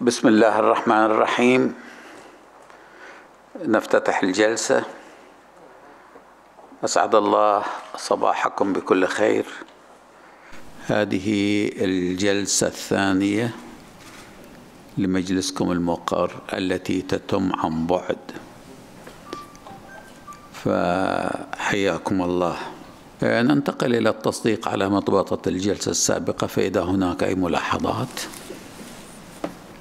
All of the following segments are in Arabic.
بسم الله الرحمن الرحيم. نفتتح الجلسة. أسعد الله صباحكم بكل خير. هذه الجلسة الثانية لمجلسكم الموقر التي تتم عن بعد. فحياكم الله. ننتقل إلى التصديق على مضبطة الجلسة السابقة فإذا هناك أي ملاحظات؟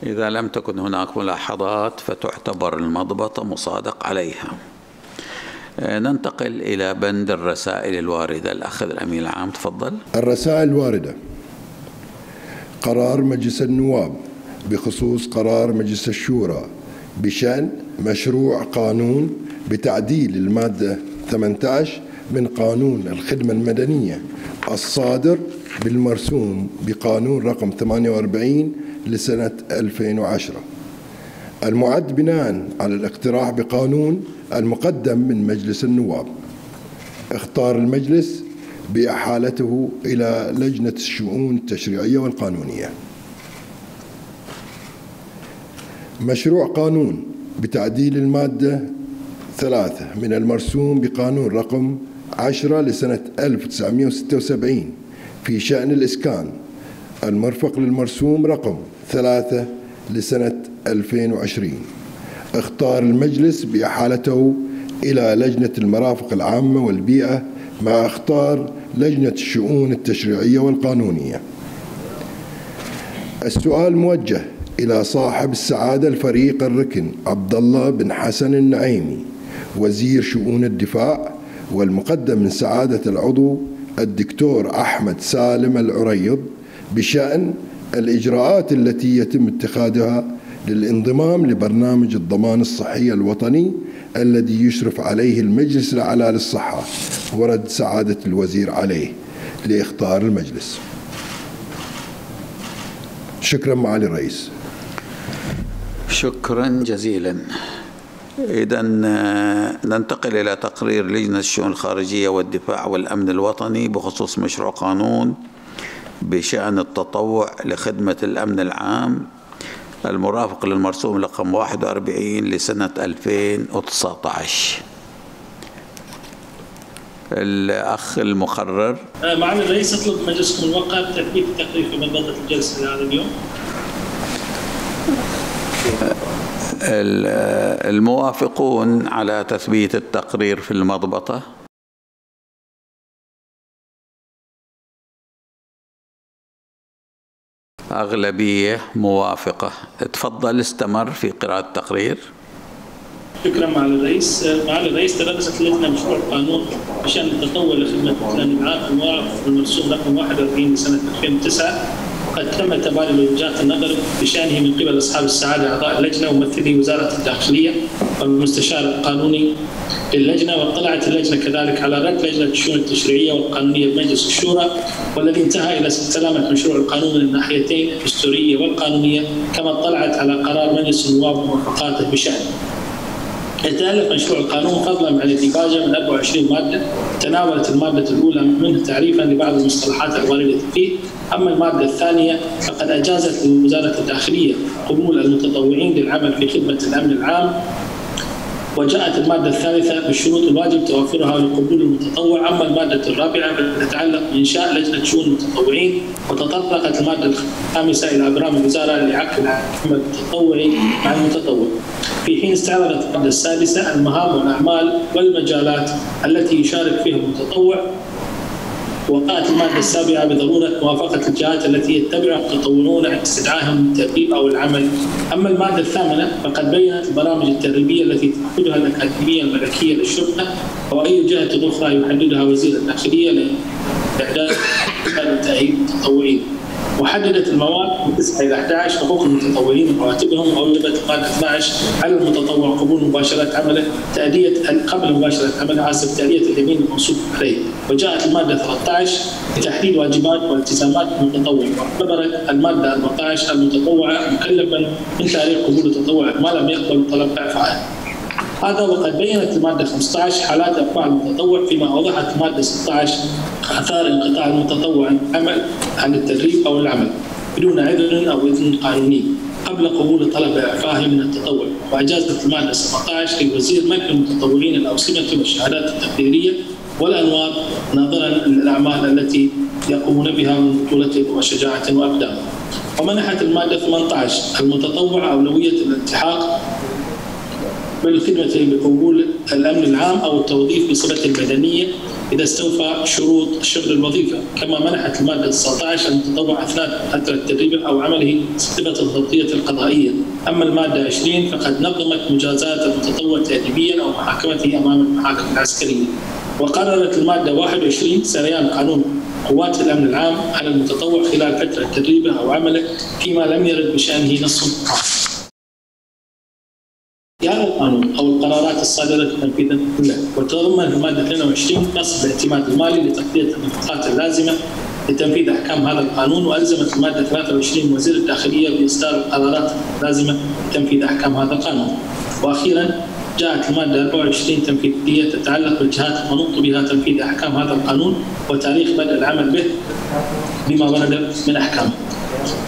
إذا لم تكن هناك ملاحظات فتعتبر المضبطة مصادق عليها. ننتقل إلى بند الرسائل الواردة. الأخ الأمين العام تفضل. الرسائل الواردة. قرار مجلس النواب بخصوص قرار مجلس الشورى بشأن مشروع قانون بتعديل المادة 18 من قانون الخدمة المدنية الصادر بالمرسوم بقانون رقم 48 لسنة 2010 المعد بناء على الاقتراح بقانون المقدم من مجلس النواب. اختار المجلس بإحالته إلى لجنة الشؤون التشريعية والقانونية. مشروع قانون بتعديل المادة ثلاثة من المرسوم بقانون رقم 10 لسنة 1976 في شأن الإسكان. المرفق للمرسوم رقم ثلاثة لسنة 2020 اختار المجلس بإحالته إلى لجنة المرافق العامة والبيئة مع اختار لجنة الشؤون التشريعية والقانونية. السؤال موجه إلى صاحب السعادة الفريق الركن عبد الله بن حسن النعيمي وزير شؤون الدفاع والمقدم من سعادة العضو الدكتور أحمد سالم العريض بشأن الإجراءات التي يتم اتخاذها للانضمام لبرنامج الضمان الصحي الوطني الذي يشرف عليه المجلس الأعلى للصحة ورد سعادة الوزير عليه لإخطار المجلس. شكرا معالي الرئيس. شكرا جزيلا. إذا ننتقل إلى تقرير لجنة الشؤون الخارجية والدفاع والأمن الوطني بخصوص مشروع قانون بشأن التطوع لخدمة الأمن العام المرافق للمرسوم رقم 41 لسنة 2019 الأخ المقرر. معالي الرئيس أطلب مجلسكم الموقر تثبيت التقرير في منضبط الجلسة لهذا اليوم. الموافقون على تثبيت التقرير في المضبطة. أغلبية موافقة. تفضل استمر في قراءة التقرير. شكرا معالي الرئيس. معالي الرئيس تدرست لجنة مشروع قانون بشأن التطوع لخدمة الامن العام الموافق المرسوم رقم 41 لسنه 2009 وقد تم تبادل وجهات النظر بشأنه من قبل أصحاب السعادة أعضاء اللجنة وممثلي وزارة الداخلية والمستشار القانوني للجنة واطلعت اللجنة كذلك على رد لجنة الشؤون التشريعية والقانونية بمجلس الشورى والذي انتهى إلى سلامة مشروع القانون من الناحيتين الدستورية والقانونية كما اطلعت على قرار مجلس النواب وموافقاته بشأنه. يتألف مشروع القانون فضلا عن الديباجة من 24 مادة تناولت المادة الأولى منه تعريفا لبعض المصطلحات الواردة فيه أما المادة الثانية فقد أجازت لوزارة الداخلية قبول المتطوعين للعمل في خدمة الأمن العام. وجاءت المادة الثالثة بالشروط الواجب توفرها لقبول المتطوع. أما المادة الرابعة فتتعلق بإنشاء لجنة شؤون المتطوعين وتطرقت المادة الخامسة إلى برامج الوزارة لعقد العمل التطوعي مع المتطوع. في حين استعرضت المادة السادسة المهام والأعمال والمجالات التي يشارك فيها المتطوع وقعت المادة السابعة بضرورة موافقة الجهات التي يتبعها المتطوعون عند استدعائهم للتدريب أو العمل. أما المادة الثامنة فقد بينت البرامج التدريبية التي تحددها الأكاديمية الملكية للشرطة أو أي جهة أخرى يحددها وزير الداخلية لإعداد تأهيل المتطوعين وحددت المواد من 9 إلى 11 حقوق المتطوعين ورواتبهم واوجبت الماده 12 على المتطوع قبول مباشره عمله تأدية قبل مباشرة عمله اسف تأدية اليمين المنصوب عليه. وجاءت المادة 13 لتحديد واجبات والتزامات المتطوع واعتبرت المادة 14 المتطوع مكلفا من تاريخ قبول التطوع ما لم يقبل طلب اعفائه هذا وقد بينت المادة 15 حالات ارفاع المتطوع فيما اوضحت المادة 16 أثار انقطاع المتطوع عن العمل عن التدريب أو العمل بدون عذر أو إذن قانوني قبل قبول طلب إعفائه من التطوع. وأجازت المادة 17 للوزير منح المتطوعين الأوسمة والشهادات التقديرية والأنوار ناظرا للأعمال التي يقومون بها من بطولة وشجاعة وأقدام. ومنحت المادة 18 المتطوع أولوية الالتحاق بالخدمة بقبول الأمن العام أو التوظيف بصفة المدنية إذا استوفى شروط شغل الوظيفة. كما منحت المادة 19 المتطوع أثناء فترة تدريبه أو عمله صفة الضبطية القضائية. أما المادة 20 فقد نظمت مجازات المتطوع تأديبيا أو محاكمته أمام المحاكم العسكرية. وقررت المادة 21 سريان قانون قوات الأمن العام على المتطوع خلال فترة تدريبه أو عمله فيما لم يرد بشأنه نص القانون أو القرارات الصادرة تنفيذا له وتتضمن الماده 22 نص الاعتماد المالي لتغطيه النفقات اللازمة لتنفيذ أحكام هذا القانون وألزمت الماده 23 وزير الداخلية بإصدار القرارات اللازمة لتنفيذ أحكام هذا القانون. وأخيرا جاءت الماده 24 تنفيذية تتعلق بالجهات المنوط بها تنفيذ أحكام هذا القانون وتاريخ بدء العمل به بما ورد من أحكامه.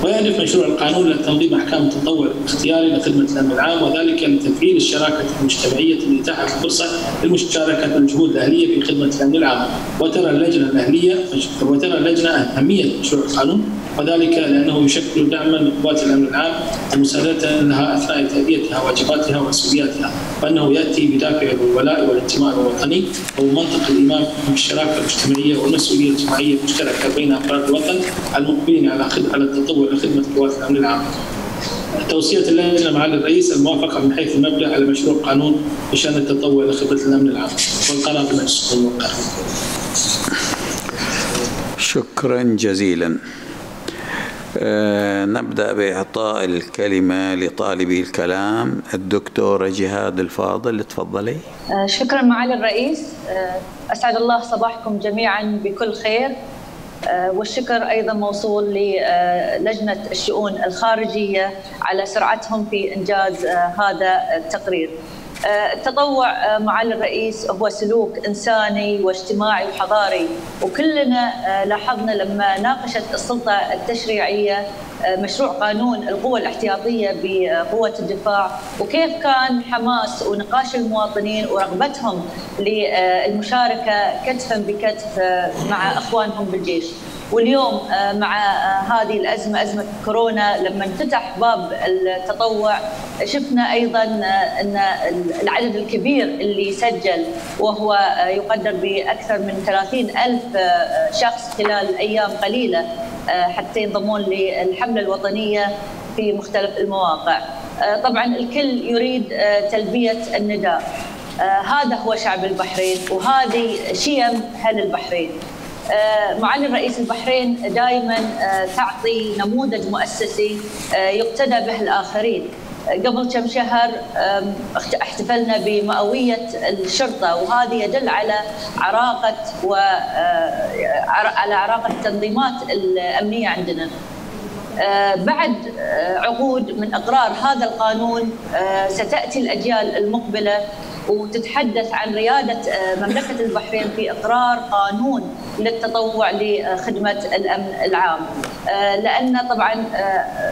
ويهدف مشروع القانون لتنظيم أحكام التطوع الاختياري لخدمة الأمن العام وذلك لتفعيل الشراكة المجتمعية لاتاحه الفرصه للمشاركة بالجهود الأهلية في خدمة الأمن العام. وترى اللجنة الأهلية وترى اللجنة أهمية مشروع القانون وذلك لأنه يشكل دعما لقوات الأمن العام ومساندة لها أثناء تأديتها واجباتها ومسؤولياتها وأنه يأتي بدافع الولاء والانتماء الوطني ومنطق الإيمان بالشراكة المجتمعية والمسؤولية الاجتماعية المشتركة بين أفراد الوطن المقبلين على على التطوع لخدمه قوات الأمن العام. توصية اللجنة معالي الرئيس الموافقة من حيث المبدأ على مشروع قانون بشأن التطوع لخدمة الأمن العام والقرار بمجلس الموقع. شكرا جزيلا. أه نبدأ بإعطاء الكلمة لطالبي الكلام الدكتورة جهاد الفاضل تفضلي أه شكرا معالي الرئيس أه أسعد الله صباحكم جميعا بكل خير والشكر أيضا موصول للجنة الشؤون الخارجية على سرعتهم في إنجاز هذا التقرير. التطوع معالي الرئيس هو سلوك إنساني واجتماعي وحضاري وكلنا لاحظنا لما ناقشت السلطة التشريعية مشروع قانون القوى الاحتياطية بقوة الدفاع وكيف كان حماس ونقاش المواطنين ورغبتهم للمشاركة كتفا بكتف مع إخوانهم بالجيش. واليوم مع هذه الأزمة أزمة كورونا لما انفتح باب التطوع شفنا أيضا أن العدد الكبير اللي سجل وهو يقدر بأكثر من 30 ألف شخص خلال أيام قليلة حتى ينضمون للحملة الوطنية في مختلف المواقع. طبعا الكل يريد تلبية النداء. هذا هو شعب البحرين وهذه شيم أهل البحرين. معالي الرئيس البحرين دائما تعطي نموذج مؤسسي يقتدى به الآخرين. قبل كم شهر احتفلنا بمئوية الشرطة وهذا يدل على عراقة و على عراقة التنظيمات الأمنية عندنا. بعد عقود من إقرار هذا القانون ستأتي الأجيال المقبلة وتتحدث عن ريادة مملكة البحرين في إقرار قانون للتطوع لخدمة الأمن العام. لأن طبعا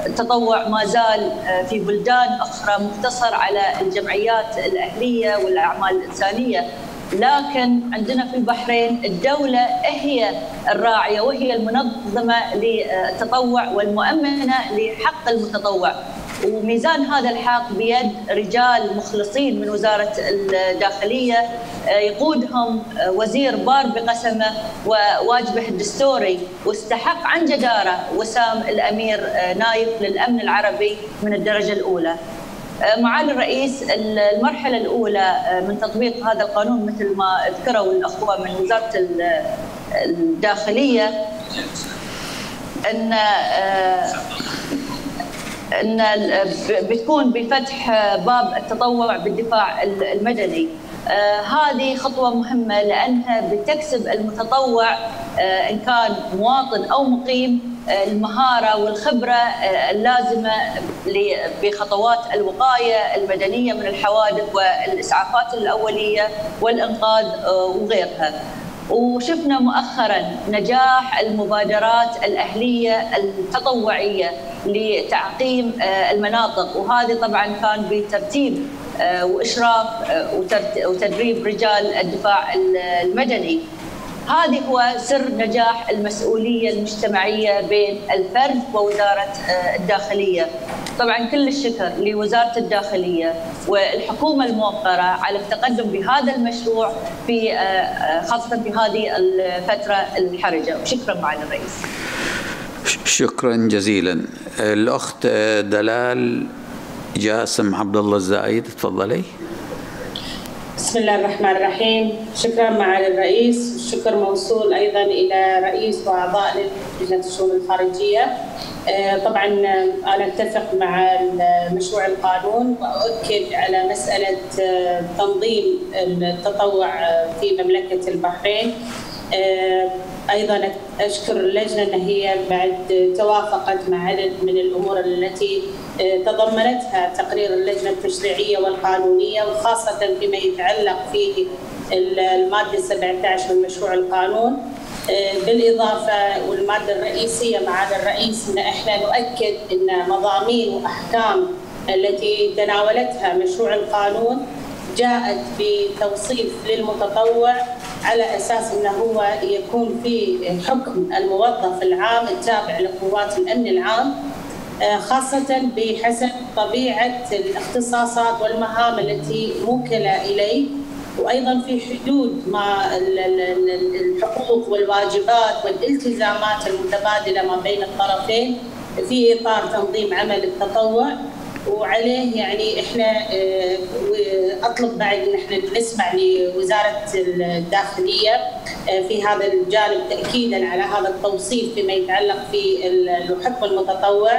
التطوع ما زال في بلدان أخرى مقتصر على الجمعيات الأهلية والأعمال الإنسانية. لكن عندنا في البحرين الدولة هي الراعية وهي المنظمة للتطوع والمؤمنة لحق المتطوع. وميزان هذا الحق بيد رجال مخلصين من وزارة الداخلية يقودهم وزير بار بقسمه وواجبه الدستوري واستحق عن جدارة وسام الأمير نايف للأمن العربي من الدرجة الأولى. معالي الرئيس المرحلة الأولى من تطبيق هذا القانون مثل ما ذكروا الأخوة من وزارة الداخلية أن إن بتكون بفتح باب التطوع بالدفاع المدني. آه هذه خطوة مهمة لأنها بتكسب المتطوع آه إن كان مواطن أو مقيم آه المهارة والخبرة اللازمة بخطوات الوقاية المدنية من الحوادث والإسعافات الأولية والإنقاذ وغيرها. وشفنا مؤخرا نجاح المبادرات الأهلية التطوعية لتعقيم المناطق. وهذه طبعا كان بترتيب وإشراف وتدريب رجال الدفاع المدني. هذه هو سر نجاح المسؤولية المجتمعية بين الفرد ووزارة الداخلية. طبعا كل الشكر لوزارة الداخلية والحكومة الموقرة على التقدم بهذا المشروع في خاصة في هذه الفترة الحرجة. وشكرا معالي الرئيس. شكرا جزيلا. الأخت دلال جاسم عبد الله الزايد تفضلي. بسم الله الرحمن الرحيم. شكرا معالي الرئيس. الشكر موصول أيضا إلى رئيس وأعضاء لجنه الشؤون الخارجية. طبعا أنا أتفق مع مشروع القانون وأؤكد على مسألة تنظيم التطوع في مملكة البحرين. أيضا أشكر اللجنة إن هي بعد توافقت مع عدد من الأمور التي تضمنتها تقرير اللجنة التشريعية والقانونية وخاصة فيما يتعلق في المادة 17 من مشروع القانون بالإضافة والمادة الرئيسية معالي الرئيس إن إحنا نؤكد إن مضامين وأحكام التي تناولتها مشروع القانون جاءت بتوصيف للمتطوع على أساس إنه هو يكون في حكم الموظف العام التابع لقوات الأمن العام خاصة بحسب طبيعة الاختصاصات والمهام التي موكلة إليه. وأيضا في حدود ما الحقوق والواجبات والالتزامات المتبادلة ما بين الطرفين في إطار تنظيم عمل التطوع. وعليه يعني إحنا أطلب بعد إن إحنا نسمع لوزارة الداخلية في هذا الجانب تاكيدا على هذا التوصيف فيما يتعلق في الحكم المتطوع.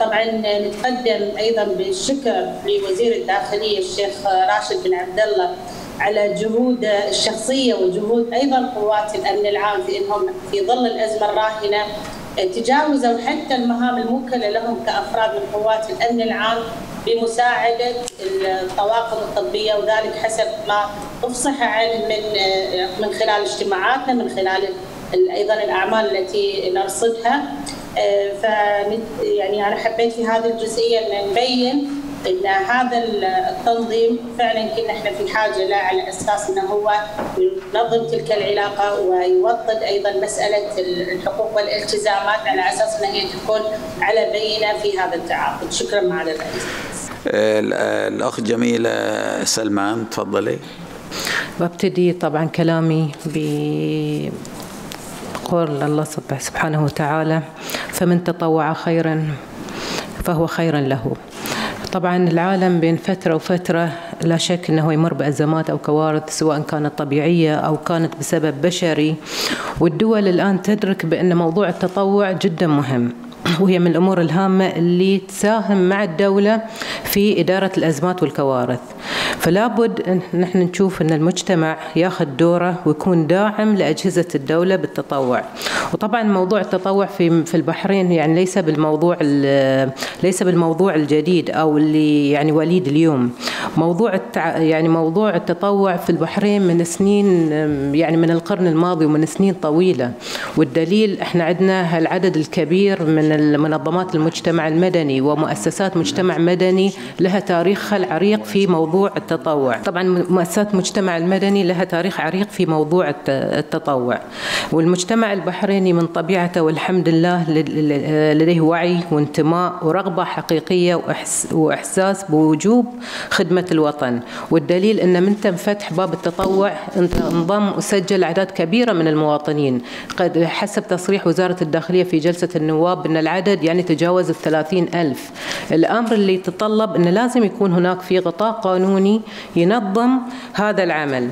طبعا نتقدم أيضا بالشكر لوزير الداخلية الشيخ راشد بن عبد الله على جهود الشخصية وجهود أيضا قوات الأمن العام في إنهم في ظل الأزمة الراهنة تجاوزوا حتى المهام الموكلة لهم كأفراد من قوات الأمن العام بمساعدة الطواقم الطبية وذلك حسب ما أفصح عنه من من خلال اجتماعاتنا من خلال أيضا الأعمال التي نرصدها. ف يعني أنا حبيت في هذه الجزئية أن نبين ان هذا التنظيم فعلا كنا إحنا في حاجة له على أساس إنه هو ينظم تلك العلاقة ويوطد أيضا مسألة الحقوق والالتزامات على أساس إنها هي تكون على بينة في هذا التعاقد، شكرا معالي الرئيس. الأخ جميلة سلمان تفضلي. ببتدي طبعا كلامي ب قول الله سبحانه وتعالى فمن تطوع خيرا فهو خيرا له طبعا العالم بين فترة وفترة لا شك أنه يمر بأزمات أو كوارث سواء كانت طبيعية أو كانت بسبب بشري. والدول الآن تدرك بأن موضوع التطوع جدا مهم وهي من الأمور الهامة اللي تساهم مع الدولة في إدارة الأزمات والكوارث. فلا بد أن نحن نشوف أن المجتمع ياخذ دوره ويكون داعم لأجهزة الدولة بالتطوع. وطبعا موضوع التطوع في في البحرين يعني ليس بالموضوع ليس بالموضوع الجديد أو اللي يعني وليد اليوم. موضوع التع... يعني موضوع التطوع في البحرين من سنين يعني من القرن الماضي ومن سنين طويلة. والدليل إحنا عندنا العدد الكبير من منظمات المجتمع المدني ومؤسسات مجتمع مدني لها تاريخها العريق في موضوع التطوع. طبعا مؤسسات المجتمع المدني لها تاريخ عريق في موضوع التطوع. والمجتمع البحريني من طبيعته والحمد لله لديه وعي وانتماء ورغبة حقيقية وإحساس بوجوب خدمة الوطن. والدليل أن من تم فتح باب التطوع انضم وسجل أعداد كبيرة من المواطنين. قد حسب تصريح وزارة الداخلية في جلسة النواب أن العدد يعني تجاوز الثلاثين ألف. الأمر اللي يتطلب أن لازم يكون هناك في غطاء قانوني ينظم هذا العمل.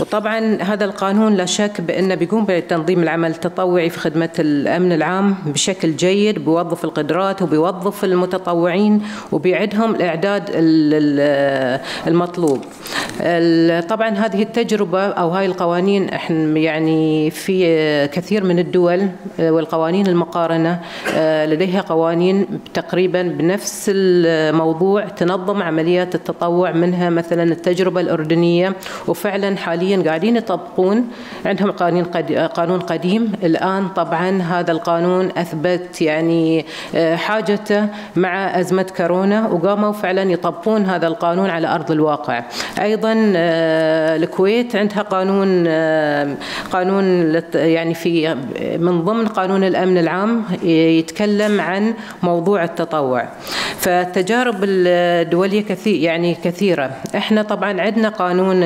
وطبعا هذا القانون لا شك بأنه بيقوم بتنظيم العمل التطوعي في خدمة الأمن العام بشكل جيد بيوظف القدرات وبيوظف المتطوعين وبيعدهم الإعداد المطلوب. طبعا هذه التجربة أو هاي القوانين إحنا يعني في كثير من الدول والقوانين المقارنة لديها قوانين تقريبا بنفس الموضوع تنظم عمليات التطوع منها مثلا التجربة الأردنية. وفعلا حاليا قاعدين يطبقون عندهم قانون قديم الان طبعا هذا القانون أثبت يعني آه، حاجته مع أزمة كورونا وقاموا فعلا يطبقون هذا القانون على أرض الواقع. أيضا آه، الكويت عندها قانون قانون يعني في من ضمن قانون الأمن العام يتكلم عن موضوع التطوع. فالتجارب الدولية كثير يعني كثيرة. إحنا طبعا عندنا قانون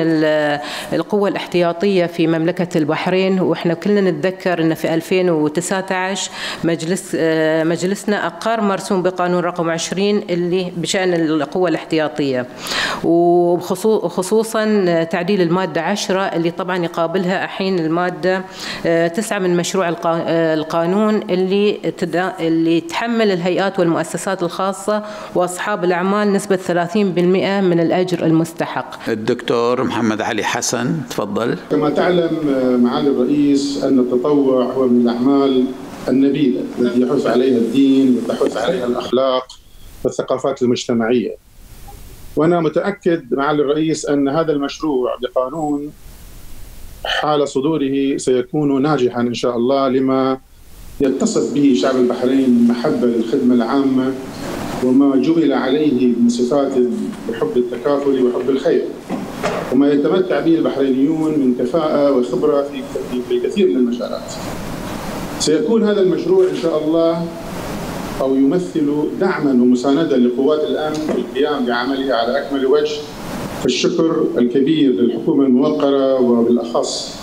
القوة الاحتياطية في مملكة البحرين وإحنا كلنا نتذكر إن في 2019 مجلس مجلسنا أقر مرسوم بقانون رقم 20 اللي بشأن القوة الاحتياطية وخصوصا تعديل المادة 10 اللي طبعا يقابلها الحين المادة 9 من مشروع القانون اللي اللي تحمل الهيئات والمؤسسات الخاصة وأصحاب الأعمال نسبة 30% من الأجر المستحق. الدكتور محمد علي حسن تفضل. كما تعلم معالي الرئيس أن التطوع هو من الأعمال النبيلة التي يحث عليها الدين وتحث عليها الأخلاق والثقافات المجتمعية. وأنا متأكد معالي الرئيس أن هذا المشروع بقانون حال صدوره سيكون ناجحا إن شاء الله لما يتصف به شعب البحرين من محبة للخدمة العامة وما جبل عليه من صفات بحب التكافل وحب الخير وما يتمتع به البحرينيون من كفاءة وخبرة في كثير من المجالات. سيكون هذا المشروع إن شاء الله أو يمثل دعما ومساندة لقوات الأمن في القيام بعملها على أكمل وجه فالشكر الكبير للحكومة الموقرة وبالأخص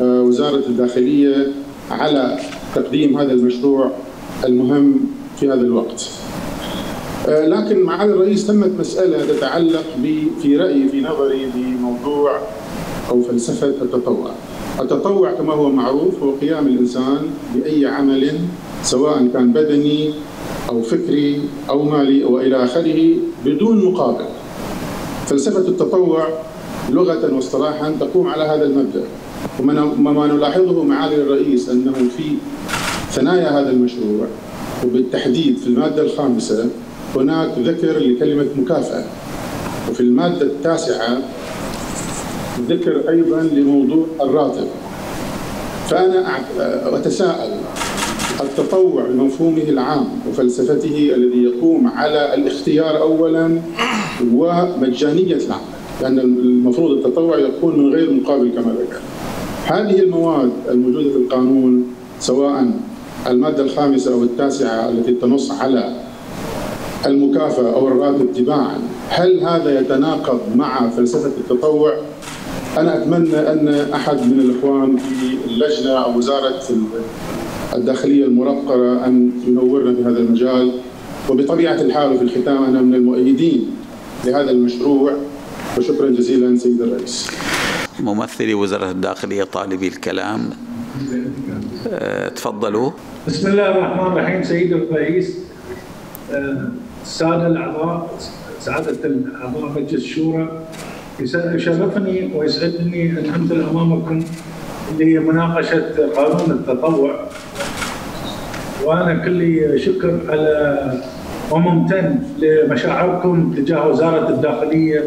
آه، وزارة الداخلية على تقديم هذا المشروع المهم في هذا الوقت. آه، لكن معالي الرئيس تمت مسألة تتعلق في رأيي في نظري بموضوع أو فلسفة التطوع التطوع كما هو معروف هو قيام الإنسان بأي عمل سواء كان بدني أو فكري أو مالي وإلى آخره بدون مقابل. فلسفة التطوع لغة واصطلاحا تقوم على هذا المبدأ. وما نلاحظه معالي الرئيس أنه في ثنايا هذا المشروع وبالتحديد في المادة الخامسة هناك ذكر لكلمة مكافأة. وفي المادة التاسعة ذكر أيضا لموضوع الراتب فأنا أتساءل التطوع بمفهومه العام وفلسفته الذي يقوم على الاختيار أولا ومجانية العمل لأن المفروض التطوع يكون من غير مقابل كما ذكر هذه المواد الموجودة في القانون سواء المادة الخامسة أو التاسعة التي تنص على المكافأة أو الراتب تباعا هل هذا يتناقض مع فلسفة التطوع؟ أنا أتمنى أن أحد من الإخوان في اللجنة أو وزارة الداخلية المرقرة أن ينورنا في هذا المجال. وبطبيعة الحال وفي الختام أنا من المؤيدين لهذا المشروع. وشكرا جزيلا سيد الرئيس. ممثلي وزارة الداخلية طالبي الكلام. أه، تفضلوا. بسم الله الرحمن الرحيم سيد الرئيس. أه، الساده الأعضاء سعاده اعضاء مجلس الشورى. يشرفني ويسعدني ان امثل أمامكم لمناقشه قانون التطوع وأنا كلي شكر على وممتن لمشاعركم تجاه وزارة الداخلية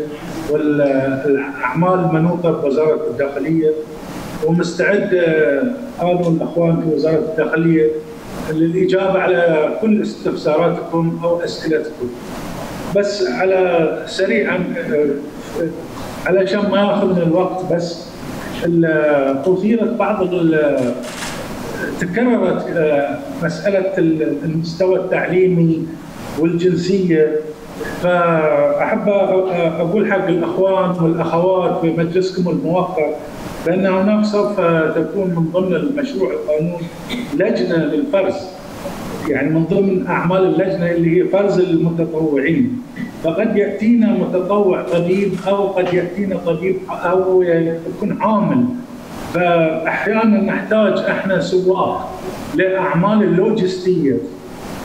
والأعمال المنوطه بوزارة الداخلية ومستعد أنا والاخوان في وزارة الداخلية للإجابة على كل استفساراتكم أو أسئلتكم. بس على سريعا علشان ما ياخذ من الوقت بس. اثيرت بعض تكررت مسألة المستوى التعليمي والجنسية. فأحب أقول حق الأخوان والأخوات في مجلسكم الموقر بأن هناك سوف تكون من ضمن المشروع القانون لجنة للفرز يعني من ضمن أعمال اللجنة اللي هي فرز المتطوعين. فقد يأتينا متطوع طبيب أو قد يأتينا طبيب أو يكون عامل. فأحيانا نحتاج إحنا سواق لأعمال اللوجستية.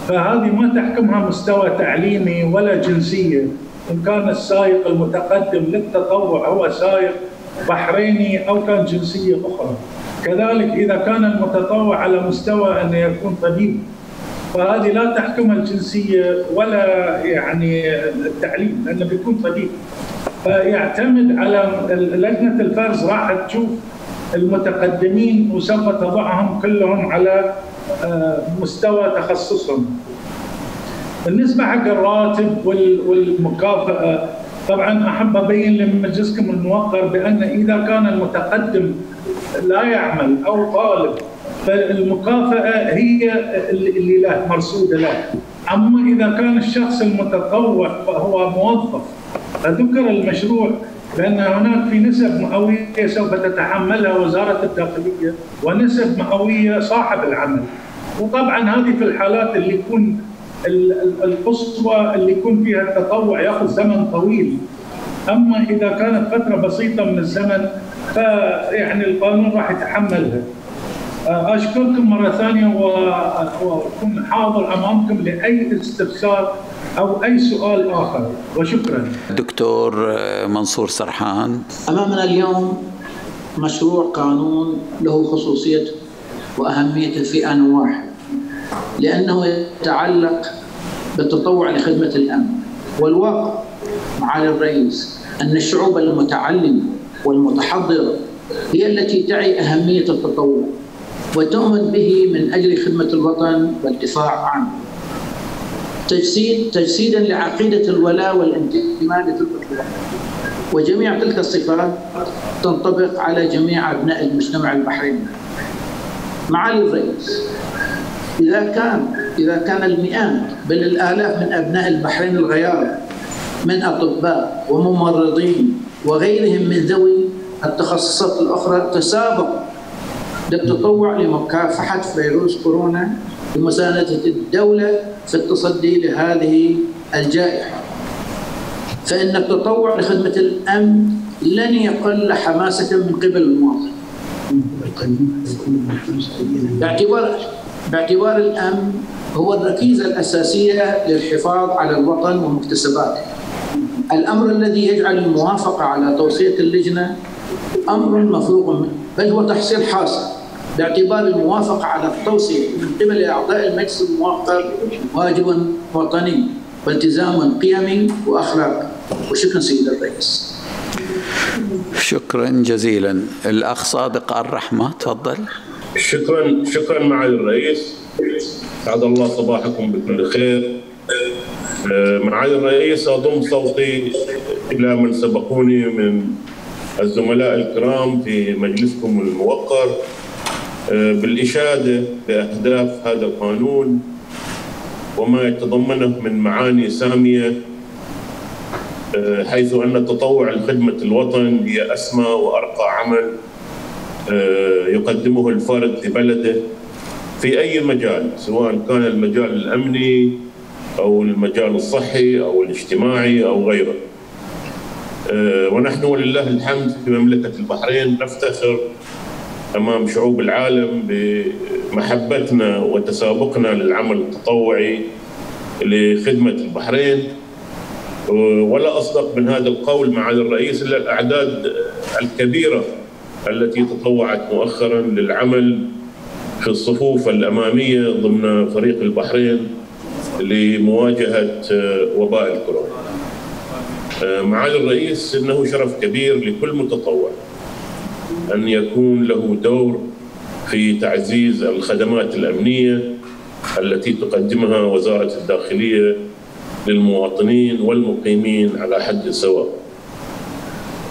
فهذه ما تحكمها مستوى تعليمي ولا جنسيه إن كان السائق المتقدم للتطوع هو سائق بحريني أو كان جنسية أخرى. كذلك إذا كان المتطوع على مستوى انه يكون طبيب فهذه لا تحكمها الجنسية ولا يعني التعليم لأنه بيكون طبيب فيعتمد على لجنة الفرز راح تشوف المتقدمين وسوف تضعهم كلهم على آه، مستوى تخصصهم. بالنسبة حق الراتب والمكافأة طبعا أحب أبين لمجلسكم الموقر بأن إذا كان المتقدم لا يعمل أو طالب فالمكافأة هي اللي له مرصوده له أما إذا كان الشخص المتطوع فهو موظف فذكر المشروع لأن هناك في نسب مئوية سوف تتحملها وزارة الداخلية ونسب مئوية صاحب العمل. وطبعا هذه في الحالات اللي يكون القصوى اللي يكون فيها التطوع يأخذ زمن طويل. أما إذا كانت فترة بسيطة من الزمن فيعني القانون راح يتحملها. أشكركم مرة ثانية واكون حاضر أمامكم لأي استفسار أو أي سؤال آخر. وشكرا. دكتور منصور سرحان. أمامنا اليوم مشروع قانون له خصوصيته وأهميته في آن واحد لأنه يتعلق بالتطوع لخدمة الأمن والواقع معالي الرئيس أن الشعوب المتعلمة والمتحضرة هي التي تعي أهمية التطوع. وتؤمن به من أجل خدمة الوطن والدفاع عنه. تجسيد تجسيدا لعقيدة الولاء والانتماء لتلك. وجميع تلك الصفات تنطبق على جميع أبناء المجتمع البحريني. معالي الرئيس إذا كان إذا كان المئات بل الآلاف من أبناء البحرين الغيار من أطباء وممرضين وغيرهم من ذوي التخصصات الأخرى تسابقوا للتطوع لمكافحة فيروس كورونا لمساندة الدولة في التصدي لهذه الجائحة. فإن التطوع لخدمة الأمن لن يقل حماسة من قبل المواطن. باعتبار باعتبار الأمن هو الركيزة الأساسية للحفاظ على الوطن ومكتسباته. الأمر الذي يجعل الموافقة على توصية اللجنة أمر مفروغ منه. بل هو تحصيل حاصل باعتبار الموافقة على التوصية من قبل أعضاء المجلس الموقر واجب وطني والتزام قيمي وأخلاقي. وشكرا سيد الرئيس. شكرا جزيلا. الأخ صادق الرحمة تفضل. شكرا شكرا معالي الرئيس. سعد الله صباحكم بكل خير. آه، معالي الرئيس أضم صوتي إلى من سبقوني من الزملاء الكرام في مجلسكم الموقر آه، بالإشادة بأهداف هذا القانون وما يتضمنه من معاني سامية آه، حيث أن التطوع لخدمة الوطن هي أسمى وأرقى عمل آه، يقدمه الفرد لبلده في أي مجال سواء كان المجال الأمني أو المجال الصحي أو الاجتماعي أو غيره. ونحن ولله الحمد في مملكة البحرين نفتخر أمام شعوب العالم بمحبتنا وتسابقنا للعمل التطوعي لخدمة البحرين ولا أصدق من هذا القول معالي الرئيس إلا الأعداد الكبيرة التي تطوعت مؤخرا للعمل في الصفوف الأمامية ضمن فريق البحرين لمواجهة وباء الكورونا. معالي الرئيس إنه شرف كبير لكل متطوع أن يكون له دور في تعزيز الخدمات الأمنية التي تقدمها وزارة الداخلية للمواطنين والمقيمين على حد سواء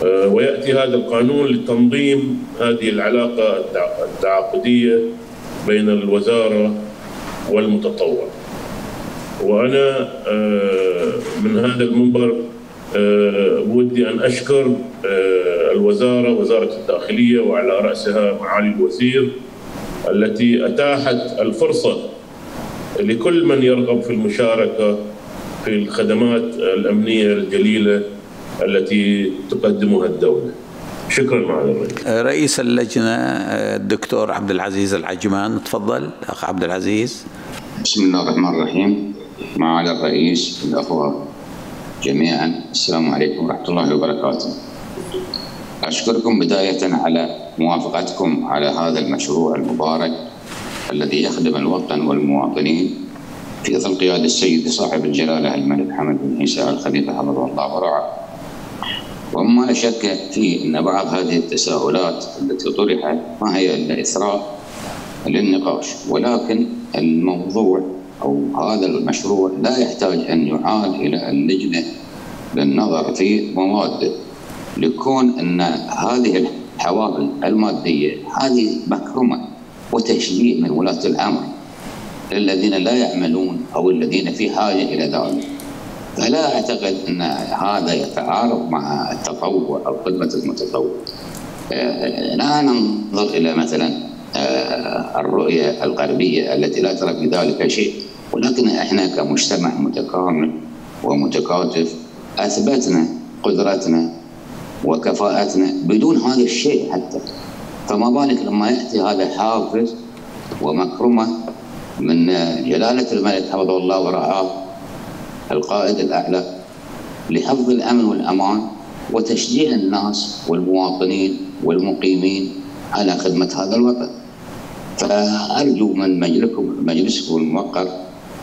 آه، ويأتي هذا القانون لتنظيم هذه العلاقة التعاقدية بين الوزارة والمتطوع. وأنا آه، من هذا المنبر آه، ودي أن أشكر آه، الوزارة وزارة الداخلية وعلى رأسها معالي الوزير التي أتاحت الفرصة لكل من يرغب في المشاركة في الخدمات الأمنية الجليلة التي تقدمها الدولة. شكرا معالي الرئيس. آه، رئيس اللجنة الدكتور عبد العزيز العجمان. تفضل أخ عبد العزيز. بسم الله الرحمن الرحيم. معالي الرئيس الأخوة جميعا. السلام عليكم ورحمة الله وبركاته. أشكركم بداية على موافقتكم على هذا المشروع المبارك الذي يخدم الوطن والمواطنين. في ظل قيادة السيد صاحب الجلالة الملك حمد بن عيسى الخليفة حفظه الله ورعاه. وما لا شك في أن بعض هذه التساؤلات التي طرحت ما هي إلا إثراء للنقاش ولكن الموضوع أو هذا المشروع لا يحتاج أن يعاد إلى اللجنة للنظر في مواده لكون أن هذه الحوافل المادية هذه مكرمة وتشجيع من ولاة الأمر للذين لا يعملون أو الذين في حاجة إلى ذلك. فلا أعتقد أن هذا يتعارض مع التطوع أو خدمة المتطوع. آه، لا ننظر إلى مثلا الرؤية الغربية التي لا ترى في ذلك شيء ولكن إحنا كمجتمع متكامل ومتكاتف أثبتنا قدرتنا وكفاءتنا بدون هذا الشيء حتى فما بالك لما يأتي هذا حافز ومكرمة من جلالة الملك حفظه الله ورعاه القائد الأعلى لحفظ الأمن والأمان وتشجيع الناس والمواطنين والمقيمين على خدمة هذا الوطن. فأرجو من مجلسكم مجلسكم الموقر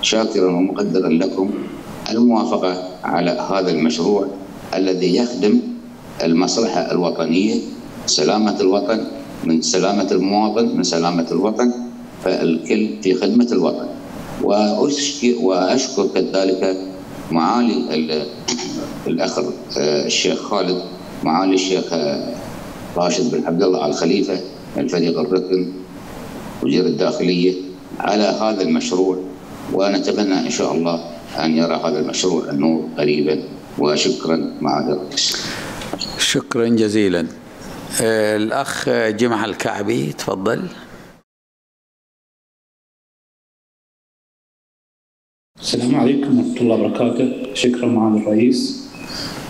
شاكرا ومقدرا لكم الموافقة على هذا المشروع الذي يخدم المصلحة الوطنية سلامة الوطن من سلامة المواطن من سلامة الوطن فالكل في خدمة الوطن. وأشكر كذلك معالي الأخ آه، الشيخ خالد معالي الشيخ آه، راشد بن عبد الله الخليفة الفريق الركن وزير الداخلية على هذا المشروع ونتمنى إن شاء الله أن يرى هذا المشروع النور قريبا وشكرا مع الرئيس. شكرا جزيلا. آه، الأخ جمع الكعبي تفضل. السلام عليكم ورحمة الله وبركاته شكرا معالي الرئيس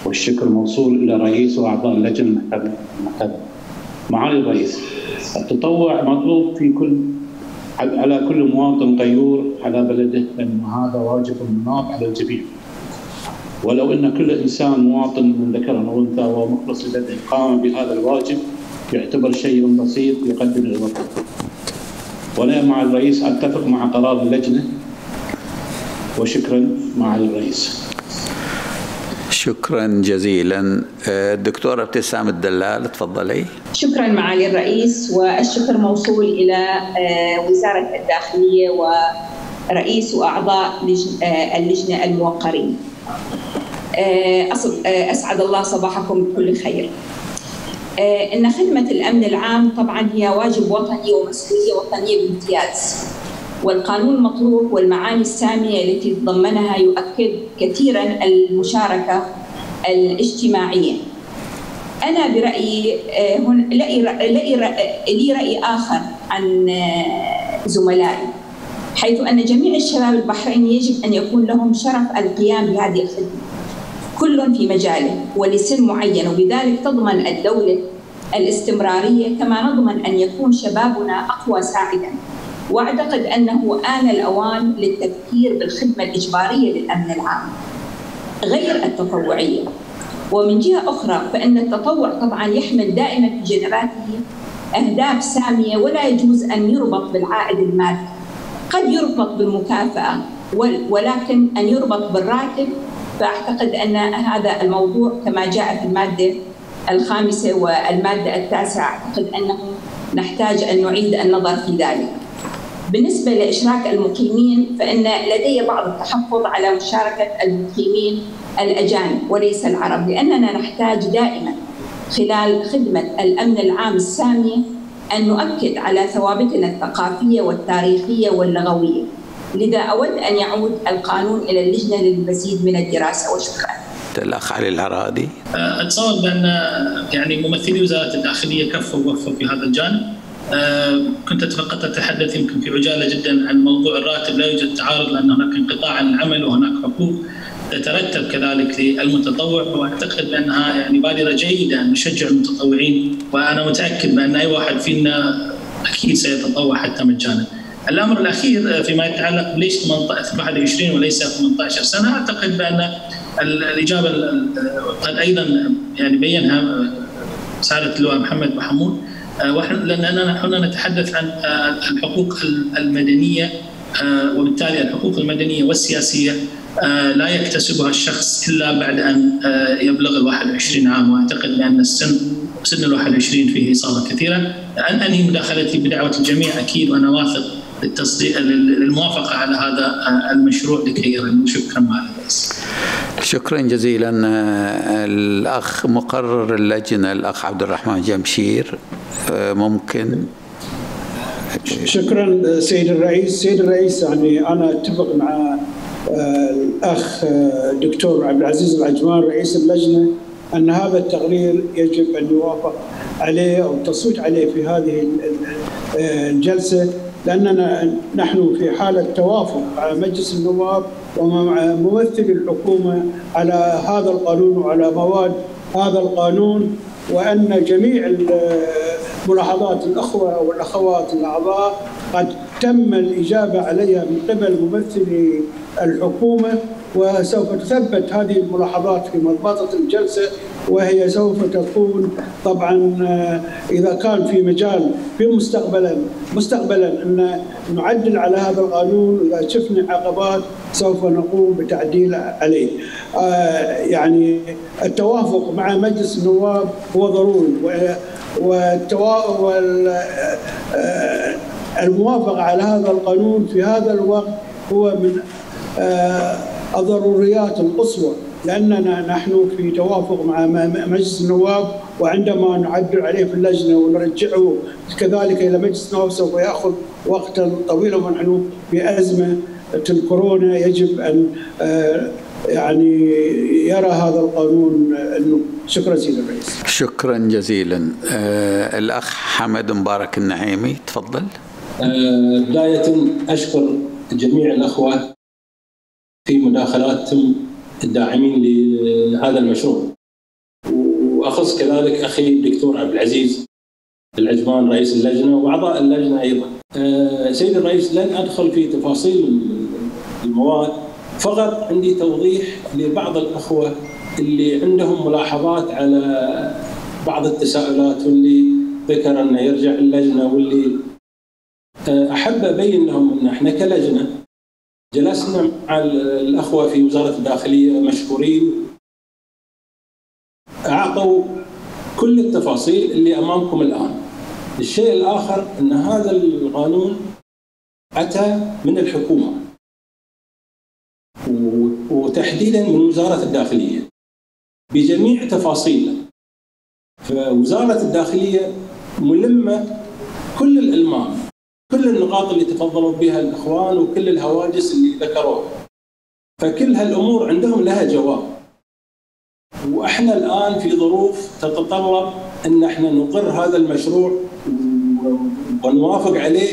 والشكر موصول إلى رئيس وأعضاء اللجنة المحترمة معالي الرئيس التطوع مطلوب في كل على كل مواطن غيور على بلده لأن هذا واجب مناط على الجميع. ولو أن كل إنسان مواطن من ذكر أو أنثى ومخلص لديه قام بهذا الواجب يعتبر شيء بسيط يقدم للوطن. وأنا مع الرئيس أتفق مع قرار اللجنة وشكرا مع الرئيس. شكرا جزيلا. الدكتورة ابتسام الدلال تفضلي. شكرا معالي الرئيس والشكر موصول إلى آه، وزارة الداخلية ورئيس وأعضاء آه، اللجنة الموقرين. آه، أسعد الله صباحكم بكل خير. إن خدمة الأمن العام طبعا هي واجب وطني ومسؤولية وطنية بامتياز. والقانون المطروح والمعاني السامية التي تضمنها يؤكد كثيرا المشاركة الاجتماعية. أنا برأيي آه، هن لي لي رأي آخر عن آه، زملائي حيث أن جميع الشباب البحريني يجب أن يكون لهم شرف القيام بهذه الخدمة. كل في مجاله ولسن معين وبذلك تضمن الدولة الاستمرارية كما نضمن أن يكون شبابنا أقوى ساعدا. واعتقد أنه آن الأوان للتفكير بالخدمة الإجبارية للأمن العام غير التطوعية ومن جهة أخرى فإن التطوع طبعا يحمل دائما في جنباته أهداف سامية ولا يجوز أن يربط بالعائد المادي قد يربط بالمكافأة ولكن أن يربط بالراتب فأعتقد أن هذا الموضوع كما جاء في المادة الخامسة والمادة التاسعة أعتقد أنه نحتاج أن نعيد النظر في ذلك. بالنسبة لإشراك المقيمين فإن لدي بعض التحفظ على مشاركة المقيمين الأجانب وليس العرب لأننا نحتاج دائما خلال خدمة الأمن العام السامية أن نؤكد على ثوابتنا الثقافية والتاريخية واللغوية. لذا أود أن يعود القانون إلى اللجنة للمزيد من الدراسة. وشكرا. الأخ علي العرادي أتصور بأن يعني ممثلي وزارة الداخلية كفوا ووفوا في هذا الجانب. كنت فقط اتحدث يمكن في عجالة جدا عن موضوع الراتب. لا يوجد تعارض لأن هناك انقطاع عن العمل وهناك حقوق تترتب كذلك للمتطوع. وأعتقد بأنها يعني بادرة جيدة أن نشجع المتطوعين وأنا متأكد بأن أي واحد فينا أكيد سيتطوع حتى مجانا. الأمر الأخير فيما يتعلق ليش 21 وليس 18 سنة أعتقد بأن الإجابة قد أيضا يعني بينها سعاده اللواء محمد محمود. آه، لاننا نحن نتحدث عن آه، الحقوق المدنية آه، وبالتالي الحقوق المدنية والسياسية لا يكتسبها الشخص إلا بعد أن يبلغ ال 21 عام وأعتقد بأن السن سن ال 21 فيه إصابة كثيرة ان أنهي مداخلتي بدعوة الجميع أكيد وأنا واثق للتصديق للموافقة على هذا المشروع لكي يرن شكرا الرئيس. شكرا جزيلا الأخ مقرر اللجنة الأخ عبد الرحمن جمشير ممكن؟ شكرا سيد الرئيس. سيد الرئيس يعني أنا أتفق مع الأخ دكتور عبد العزيز العجمان رئيس اللجنة أن هذا التقرير يجب أن يوافق عليه أو التصويت عليه في هذه الجلسة. لأننا نحن في حالة توافق مع مجلس النواب ومع ممثلي الحكومة على هذا القانون وعلى مواد هذا القانون وأن جميع ملاحظات الأخوة والأخوات الأعضاء قد تم الإجابة عليها من قبل ممثلي الحكومة وسوف تثبت هذه الملاحظات في مضبطه الجلسة وهي سوف تكون طبعا إذا كان في مجال في مستقبلا مستقبلا أن نعدل على هذا القانون إذا شفنا عقبات سوف نقوم بتعديل عليه. يعني التوافق مع مجلس النواب هو ضروري والموافقه على هذا القانون في هذا الوقت هو من الضروريات القصوى لأننا نحن في توافق مع مجلس النواب وعندما نعدل عليه في اللجنة ونرجعه كذلك إلى مجلس النواب سوف يأخذ وقتا طويلا ونحن في ازمه الكورونا يجب أن يعني يرى هذا القانون إنه شكرا سيدي الرئيس. شكرا جزيلا. آه الأخ حمد مبارك النعيمي تفضل. آه بداية أشكر جميع الأخوة في مداخلاتهم الداعمين لهذا المشروع. وأخص كذلك أخي الدكتور عبد العزيز العجمان رئيس اللجنة وأعضاء اللجنة أيضا. آه سيد الرئيس لن أدخل في تفاصيل المواد فقط عندي توضيح لبعض الأخوة اللي عندهم ملاحظات على بعض التساؤلات واللي ذكر أنه يرجع اللجنة واللي أحب أبين لهم أن إحنا كلجنة جلسنا مع الأخوة في وزارة الداخلية مشكورين أعطوا كل التفاصيل اللي أمامكم الآن. الشيء الآخر إن هذا القانون أتى من الحكومة وتحديدا من وزارة الداخلية بجميع تفاصيله. فوزارة الداخلية ملمة كل الألمام كل النقاط اللي تفضلوا بها الإخوان وكل الهواجس اللي ذكروها. فكل هالأمور عندهم لها جواب. وإحنا الآن في ظروف تتطلب إن إحنا نقر هذا المشروع ونوافق عليه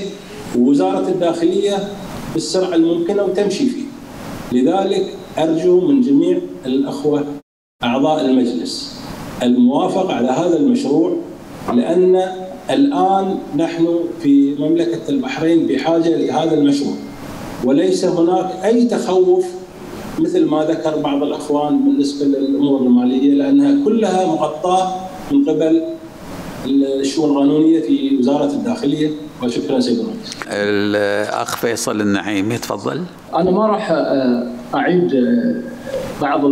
ووزارة الداخلية بالسرعة الممكنة وتمشي فيه. لذلك أرجو من جميع الأخوة أعضاء المجلس الموافقه على هذا المشروع لأن الآن نحن في مملكة البحرين بحاجة لهذا المشروع وليس هناك أي تخوف مثل ما ذكر بعض الأخوان بالنسبة للأمور المالية لأنها كلها مغطاة من قبل الشؤون القانونية في وزارة الداخلية وشكرا سيد الرئيس. الأخ فيصل النعيمي تفضل. أنا ما راح أعيد بعض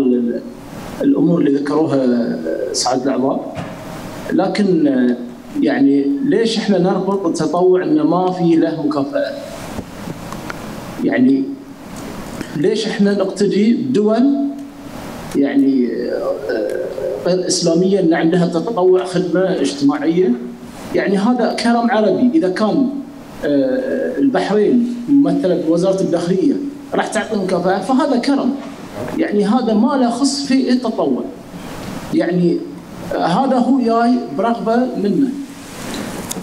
الأمور اللي ذكروها سعاده الأعضاء لكن يعني ليش إحنا نربط التطوع إنه ما في له مكافاه؟ يعني ليش إحنا نقتدي بدول يعني غير إسلامية إن عندها تطوع خدمة اجتماعية؟ يعني هذا كرم عربي. إذا كان البحرين ممثلة بوزاره الداخلية راح تعطي مكافاه فهذا كرم. يعني هذا ما له خص في التطوع. يعني هذا هو جاي برغبة منه.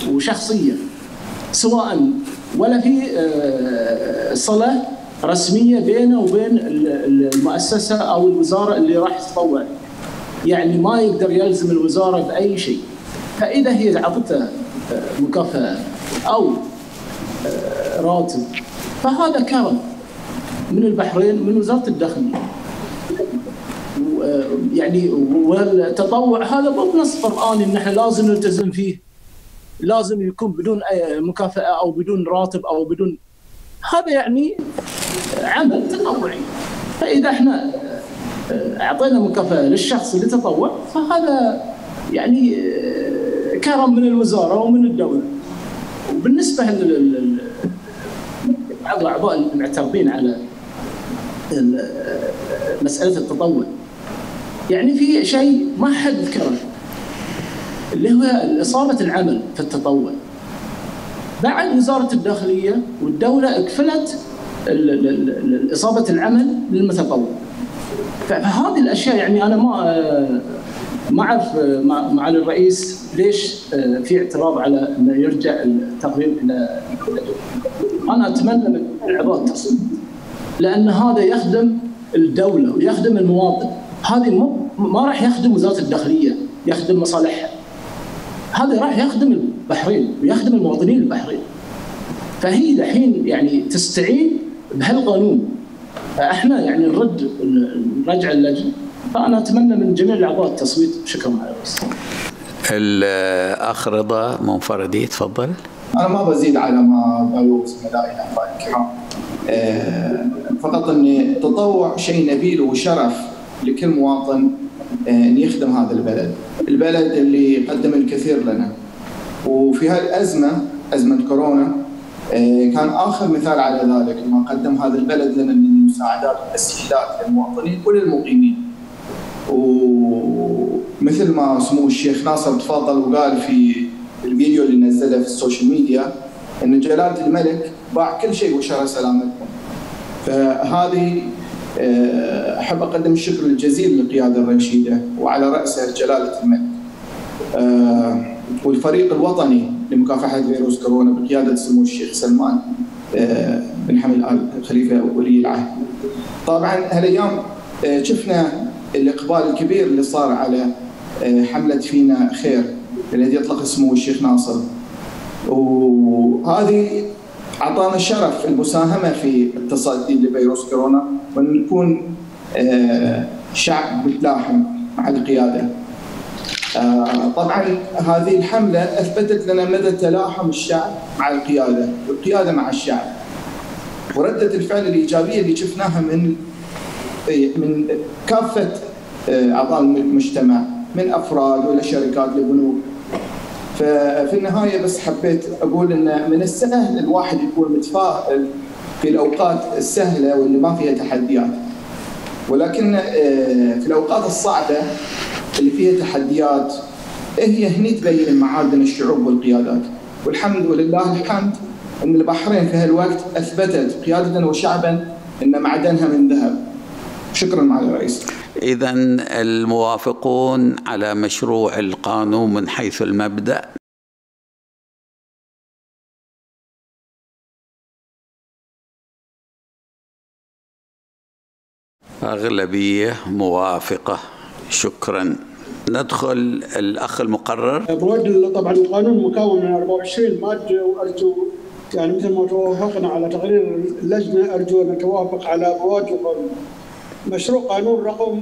وشخصيه سواء ولا في صله رسمية بينه وبين المؤسسة أو الوزارة اللي راح تطوع يعني ما يقدر يلزم الوزارة بأي شيء. فإذا هي اعطته مكافأة أو راتب فهذا كرم من البحرين من وزارة الداخلية. يعني والتطوع هذا مو بنص قرآني ان إحنا لازم نلتزم فيه. لازم يكون بدون مكافأة أو بدون راتب أو بدون هذا يعني عمل تطوعي. فإذا إحنا آه، أعطينا مكافأة للشخص اللي تطوع فهذا يعني آه، كرم من الوزارة ومن الدولة. وبالنسبة لبعض الأعضاء المعترضين على مسألة التطوع يعني في شيء ما حد ذكره اللي هو إصابة العمل في التطوع. بعد وزارة الداخلية والدولة أكفلت إصابة العمل للمتطوع. فهذه الأشياء يعني أنا ما ما أعرف معالي الرئيس ليش في اعتراض على إنه يرجع التقرير إلى أنا أتمنى من الاعضاء التصويت لأن هذا يخدم الدولة ويخدم المواطن. هذه ما راح يخدم وزارة الداخلية يخدم مصالحها. هذا راح يخدم البحرين ويخدم المواطنين البحرين. فهي دحين يعني تستعين بهالقانون. فاحنا يعني نرد نرجع اللجنة. فأنا أتمنى من جميع الأعضاء التصويت شكرا على الاخ رضا منفردي تفضل. أنا ما بزيد على ما قالوا زملائي الاعضاء الكرام. آه، فقط ان التطوع شيء نبيل وشرف لكل مواطن أن يخدم هذا البلد، البلد اللي قدم الكثير لنا. وفي هذه الازمه أزمة كورونا آه، كان آخر مثال على ذلك ما قدم هذا البلد لنا من المساعدات والتسهيلات للمواطنين وللمقيمين. ومثل ما سمو الشيخ ناصر تفضل وقال في الفيديو اللي نزله في السوشيال ميديا إن جلالة الملك باع كل شيء وشرى سلامتكم. فهذه آه، أحب أقدم الشكر الجزيل للقياده الرشيدة وعلى راسها جلالة الملك. آه، والفريق الوطني لمكافحة فيروس كورونا بقيادة سمو الشيخ سلمان آه، بن حمد آل خليفة ولي العهد. طبعا هالأيام شفنا الإقبال الكبير اللي صار على حملة فينا خير الذي يطلق سمو الشيخ ناصر. وهذه أعطانا الشرف المساهمة في التصدي لفيروس كورونا وأن نكون شعب متلاحم مع القيادة. طبعا هذه الحملة أثبتت لنا مدى تلاحم الشعب مع القيادة والقياده مع الشعب. ورده الفعل الإيجابية اللي شفناها من من كافة أعضاء المجتمع من أفراد وإلى شركات لبنوك ففي النهاية بس حبيت أقول إن من السهل الواحد يكون متفائل في الأوقات السهلة واللي ما فيها تحديات. ولكن في الأوقات الصعبة اللي فيها تحديات هي هني تبين معادن الشعوب والقيادات. والحمد لله الحمد إن البحرين في هالوقت أثبتت قيادة وشعبا إن معدنها من ذهب. شكرا معالي الرئيس إذا الموافقون على مشروع القانون من حيث المبدأ. أغلبية موافقة. شكرا. ندخل الأخ المقرر. بود طبعا القانون مكون من 24 مادة وأرجو يعني مثل ما توافقنا على تقرير اللجنة أرجو أن نتوافق على مواد القانون مشروع قانون رقم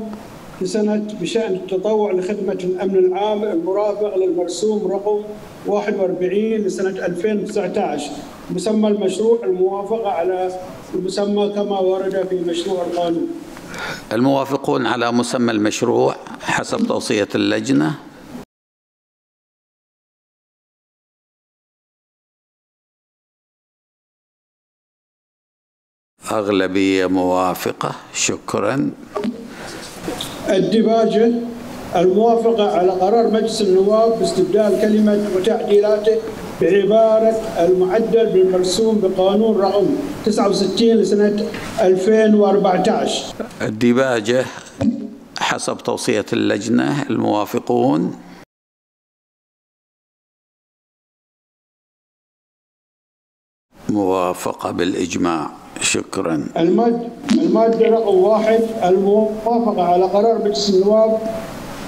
لسنة بشأن التطوع لخدمة الأمن العام المرافق للمرسوم رقم 41 لسنة 2019 مسمى المشروع الموافقة على المسمى كما ورد في مشروع القانون. الموافقون على مسمى المشروع حسب توصية اللجنة. أغلبية موافقة شكرا. الدباجة الموافقة على قرار مجلس النواب باستبدال كلمة وتعديلاته بعبارة المعدل بالمرسوم بقانون رقم 69 لسنة 2014 الديباجة حسب توصية اللجنة الموافقون موافقة بالإجماع. شكرا. المادة المادة رقم واحد الموافقة على قرار مجلس النواب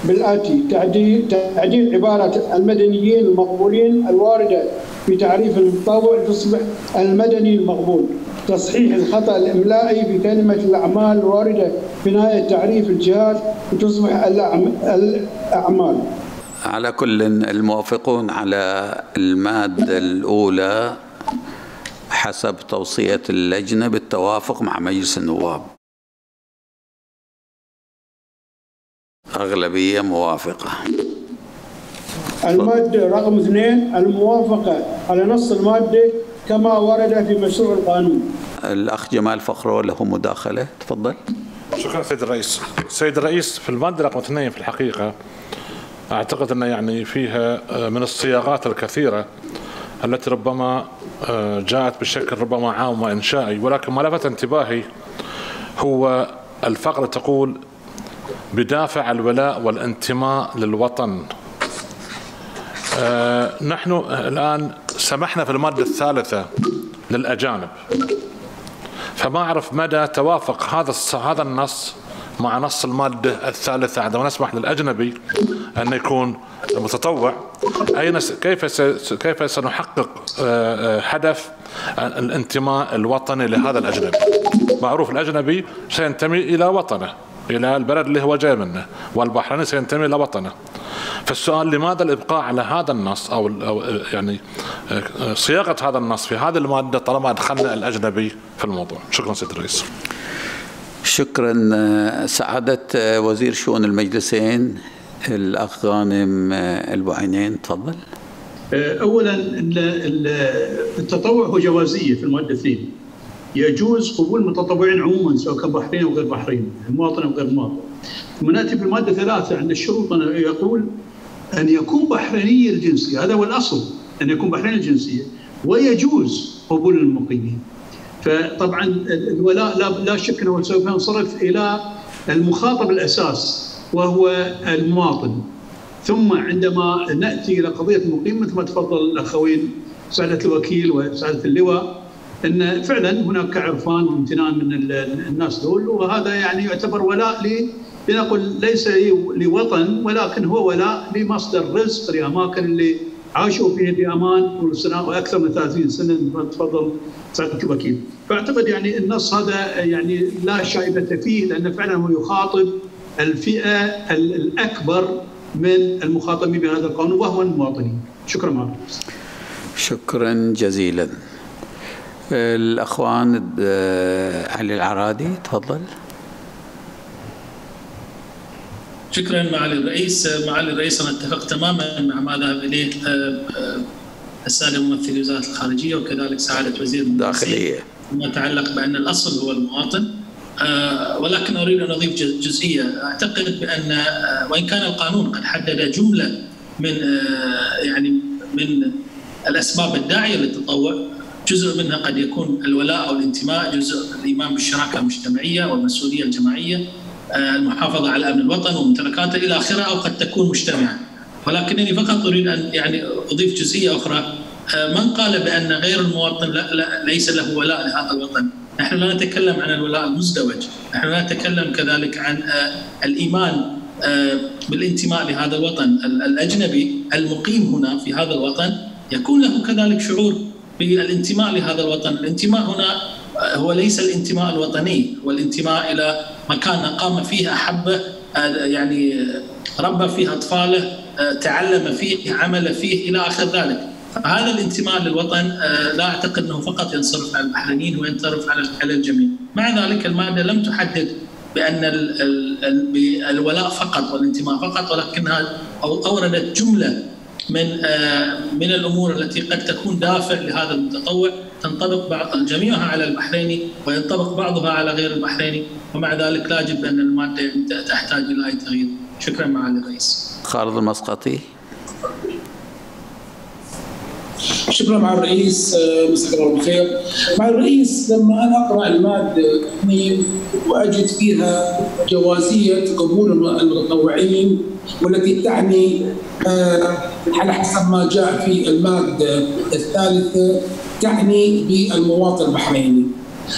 بالآتي تعديل تعديل عبارة المدنيين المقبولين الواردة في تعريف المتطوع تصبح المدني المقبول. تصحيح الخطأ الإملائي في كلمة الأعمال الواردة في نهاية تعريف الجهات وتصبح الأعمال. على كل الموافقون على المادة الأولى حسب توصية اللجنة بالتوافق مع مجلس النواب. أغلبية موافقة. المادة رقم اثنين الموافقة على نص المادة كما ورد في مشروع القانون. الأخ جمال فخرو له مداخلة. تفضل. شكرا سيد الرئيس. سيد الرئيس في المادة رقم اثنين في الحقيقة أعتقد أن يعني فيها آه، من الصياغات الكثيرة التي ربما جاءت بشكل ربما عام وإنشائي ولكن ما لفت انتباهي هو الفقرة تقول بدافع الولاء والانتماء للوطن. آه، نحن الآن سمحنا في المادة الثالثة للأجانب فما أعرف مدى توافق هذا هذا النص مع نص المادة الثالثة عندما نسمح للأجنبي أن يكون متطوع. أين كيف كيف سنحقق آه، آه، هدف الانتماء الوطني لهذا الأجنبي؟ معروف الأجنبي سينتمي إلى وطنه إلى البلد اللي هو جاي منه والبحرين سينتمي إلى وطنه. فالسؤال لماذا الإبقاء على هذا النص أو, أو يعني آه، صياغة هذا النص في هذه المادة طالما أدخلنا الأجنبي في الموضوع؟ شكرا سيد الرئيس. شكرا سعادة وزير شؤون المجلسين الأخ غانم البعينين تفضل أولا التطوع هو جوازية في المادة 2 يجوز قبول المتطوعين عموما سواء كان بحرين أو غير بحرين، مواطن أو غير مواطن. ثم نأتي في المادة ثلاثة عند الشروط يقول أن يكون بحريني الجنسية، هذا هو الأصل أن يكون بحريني الجنسية ويجوز قبول المقيمين. فطبعا الولاء لا, لا شك أنه سوف ينصرف إلى المخاطب الأساس وهو المواطن. ثم عندما نأتي إلى قضية المقيم مثل ما تفضل الأخوين سعادة الوكيل وسعادة اللواء إن فعلا هناك عرفان وامتنان من الناس دول وهذا يعني يعتبر ولاء لنقل ليس لوطن ولكن هو ولاء لمصدر رزق لأماكن اللي عاشوا فيها بأمان وأكثر من 30 سنة تفضل سعادة الوكيل فأعتقد يعني النص هذا يعني لا شائبه فيه لأنه فعلا هو يخاطب الفئة الأكبر من المخاطبين بهذا القانون وهو المواطنين. شكرا معك. شكرا جزيلا. الأخوان آه، علي العرادي تفضل. شكرا معالي الرئيس. معالي الرئيس أنا أتفق تماما مع ما ذهب إليه آه، آه، السادة ممثلي وزارة الخارجية وكذلك سعادة وزير الداخليه ما يتعلق بأن الأصل هو المواطن. ولكن أريد أن أضيف جزئية أعتقد بأن وإن كان القانون قد حدد جملة من يعني من الأسباب الداعية للتطوع جزء منها قد يكون الولاء أو الانتماء، جزء الإيمان بالشراكة المجتمعية والمسؤولية الجماعية، آه، المحافظة على أمن الوطن وممتلكاته إلى آخره أو قد تكون مجتمعة. ولكنني فقط أريد أن يعني أضيف جزئية أخرى آه، من قال بأن غير المواطن لا لا ليس له ولاء لهذا الوطن؟ نحن لا نتكلم عن الولاء المزدوج، نحن لا نتكلم كذلك عن آه، الإيمان بالانتماء لهذا الوطن، الأجنبي المقيم هنا في هذا الوطن يكون له كذلك شعور بالانتماء لهذا الوطن. الانتماء هنا هو ليس الانتماء الوطني والانتماء إلى مكان قام فيه احبه يعني ربى فيه أطفاله تعلم فيه عمل فيه إلى آخر ذلك. هذا الانتماء للوطن لا أعتقد أنه فقط ينصرف على البحرينيين وينصرف على الجميع. مع ذلك المادة لم تحدد بأن الولاء فقط والانتماء فقط ولكنها أوردت جملة من آه، من الأمور التي قد تكون دافع لهذا المتطوع. تنطبق بعض جميعها على البحريني وينطبق بعضها على غير البحريني ومع ذلك لا اجد بان المادة تحتاج إلى أي تغيير. شكرا معالي الرئيس. خالد المسقطي. شكرا مع الرئيس آه، مساك الله بالخير مع الرئيس لما أنا أقرأ المادة 2 وأجد فيها جوازية قبول المتطوعين والتي تعني آه، على حسب ما جاء في المادة الثالثة تعني بالمواطن البحريني.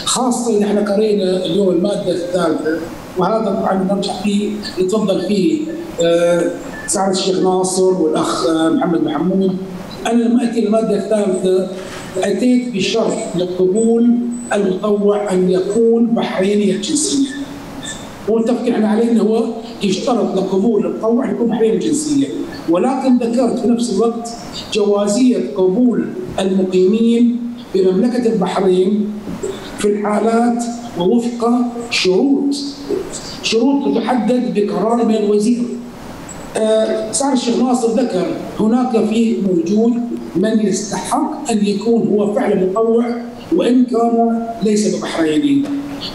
خاصة اذا إحنا قرينا اليوم المادة الثالثة وهذا طبعا نرجع فيه يتفضل فيه آه، سعاده الشيخ ناصر والأخ محمد محمود. أنا لما اتي المادة الثالثة أتيت بشرط لقبول المطوع أن يكون بحريني الجنسيه. ومتفقين عليه إنه هو يشترط لقبول المطوع يكون بحريني الجنسيه، ولكن ذكرت في نفس الوقت جوازية قبول المقيمين بمملكة البحرين في الحالات ووفق شروط. شروط تحدد بقرار من الوزير. سعر الشيخ ناصر ذكر هناك في موجود من يستحق أن يكون هو فعلا مطوع وإن كان ليس ببحريني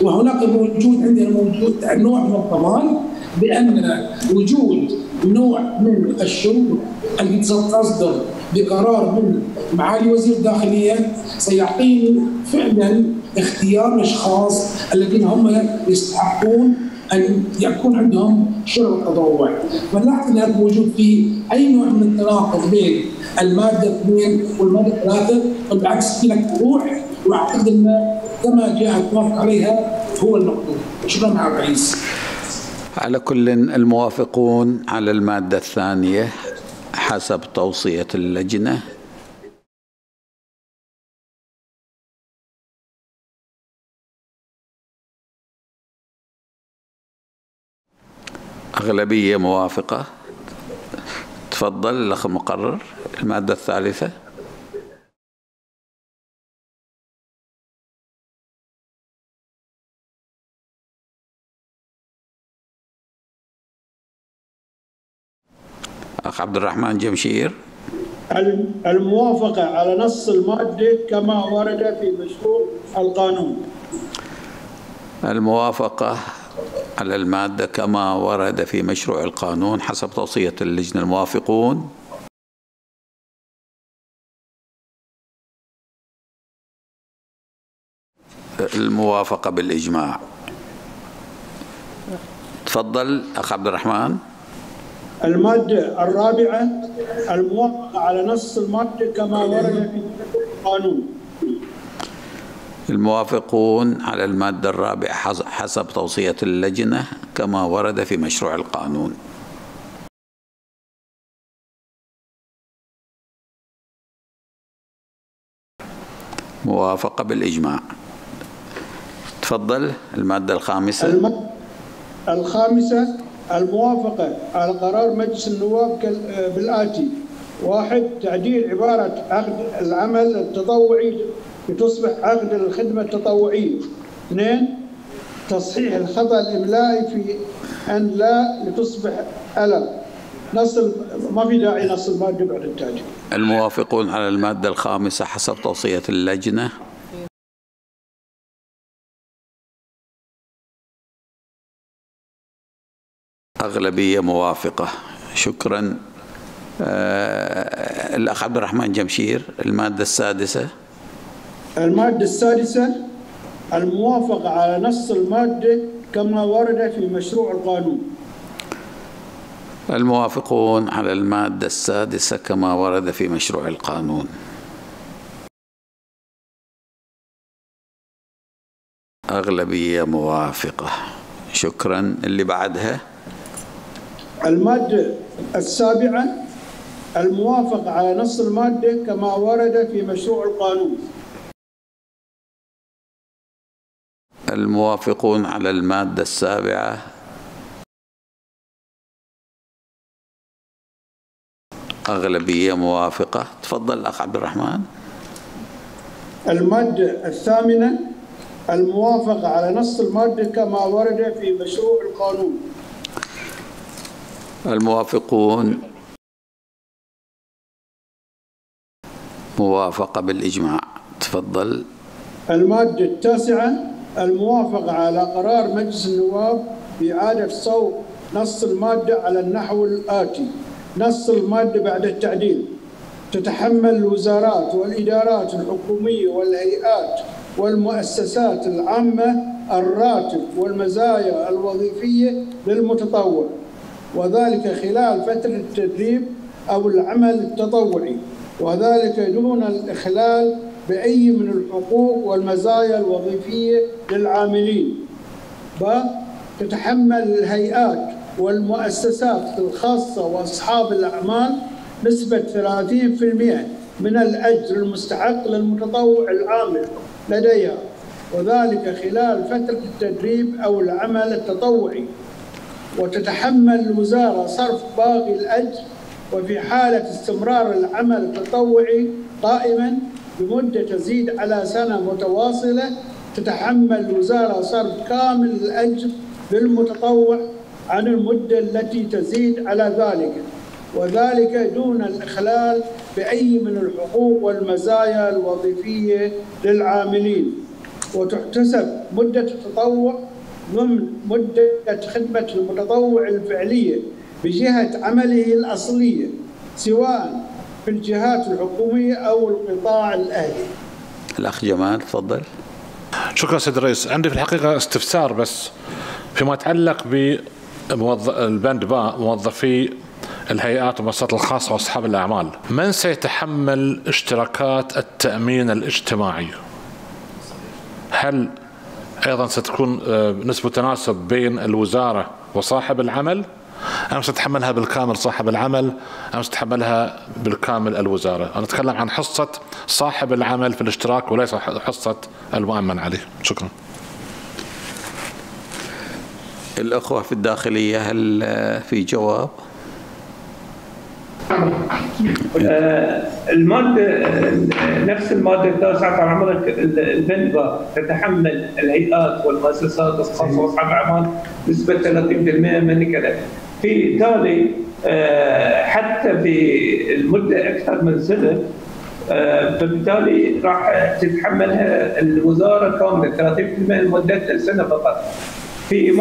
وهناك موجود عندنا موجود نوع من الضمان بأن وجود نوع من الشروط التي تصدر بقرار من معالي وزير الداخلية سيعطيني فعلا اختيار الاشخاص الذين هم يستحقون أن يكون عندهم شرع تطوع فنلاحظ ان موجود في أي نوع من التناقض بين المادة 2 والمادة 3 بالعكس في لك روح وأعتقد أن كما جاءت موافق عليها هو المقصود شكرا مع الرئيس على كل الموافقون على المادة الثانية حسب توصية اللجنة. أغلبية موافقة. تفضل الأخ المقرر. المادة الثالثة. أخ عبد الرحمن جمشير. الموافقة على نص المادة كما ورد في مشروع القانون. الموافقة على المادة كما ورد في مشروع القانون حسب توصية اللجنة الموافقون. الموافقة بالإجماع. تفضل أخ عبد الرحمن. المادة الرابعة الموافقة على نص المادة كما ورد في القانون. الموافقون على المادة الرابعة حسب توصية اللجنة كما ورد في مشروع القانون. موافقة بالإجماع. تفضل المادة الخامسة. الم... الخامسة الموافقة على قرار مجلس النواب بالآتي. واحد تعديل عبارة عقد العمل التطوعي لتصبح عقد الخدمة التطوعية. اثنين تصحيح الخطأ الإملائي في أن لا لتصبح ألم. نص ما في داعي نص المادة بعد التعديل الموافقون على المادة الخامسة حسب توصية اللجنة. أغلبية موافقة. شكرا. آه الأخ عبد الرحمن جمشير المادة السادسة. المادة السادسة الموافقة على نص المادة كما ورد في مشروع القانون. الموافقون على المادة السادسة كما ورد في مشروع القانون. أغلبية موافقة. شكرا. اللي بعدها؟ المادة السابعة الموافقة على نص المادة كما ورد في مشروع القانون. الموافقون على المادة السابعة. أغلبية موافقة. تفضل أخ عبد الرحمن. المادة الثامنة الموافقة على نص المادة كما ورد في مشروع القانون. الموافقون موافقة بالإجماع. تفضل. المادة التاسعة الموافقة على قرار مجلس النواب بإعادة صوت نص المادة على النحو الآتي. نص المادة بعد التعديل. تتحمل الوزارات والإدارات الحكومية والهيئات والمؤسسات العامة الراتب والمزايا الوظيفية للمتطوع وذلك خلال فترة التدريب أو العمل التطوعي وذلك دون الإخلال بأي من الحقوق والمزايا الوظيفية للعاملين. ب تتحمل الهيئات والمؤسسات الخاصة وأصحاب الأعمال نسبة 30% من الأجر المستحق للمتطوع العامل لديها وذلك خلال فترة التدريب أو العمل التطوعي. وتتحمل الوزارة صرف باقي الأجر وفي حالة استمرار العمل التطوعي قائما بمدة تزيد على سنة متواصلة تتحمل الوزارة صرف كامل الأجر بالمتطوع عن المدة التي تزيد على ذلك وذلك دون الإخلال بأي من الحقوق والمزايا الوظيفية للعاملين. وتحتسب مدة التطوع ضمن مدة خدمة المتطوع الفعلية بجهة عمله الأصلية سواء في الجهات الحكومية أو القطاع الأهلي. الأخ جمال تفضل. شكرا سيد الرئيس. عندي في الحقيقة استفسار بس فيما يتعلق بالبند باء موظفي الهيئات والمؤسسات الخاصة وأصحاب الأعمال. من سيتحمل اشتراكات التأمين الاجتماعي؟ هل أيضا ستكون آه، نسبة تناسب بين الوزارة وصاحب العمل؟ أم ستتحملها بالكامل صاحب العمل أم ستتحملها بالكامل الوزارة. أنا أتكلم عن حصة صاحب العمل في الاشتراك وليس حصة المؤمن عليه. شكرا. الأخوة في الداخلية هل في جواب؟ آه، المادة نفس المادة التاسعة طال عمرك البنبا تتحمل الهيئات والمؤسسات الخاصة وأصحاب الأعمال نسبة 30% من كذا. في تالي آه، حتى في المدة أكثر من سنة آه، فبالتالي راح تتحملها الوزارة كاملة 30% لمدة سنة فقط. في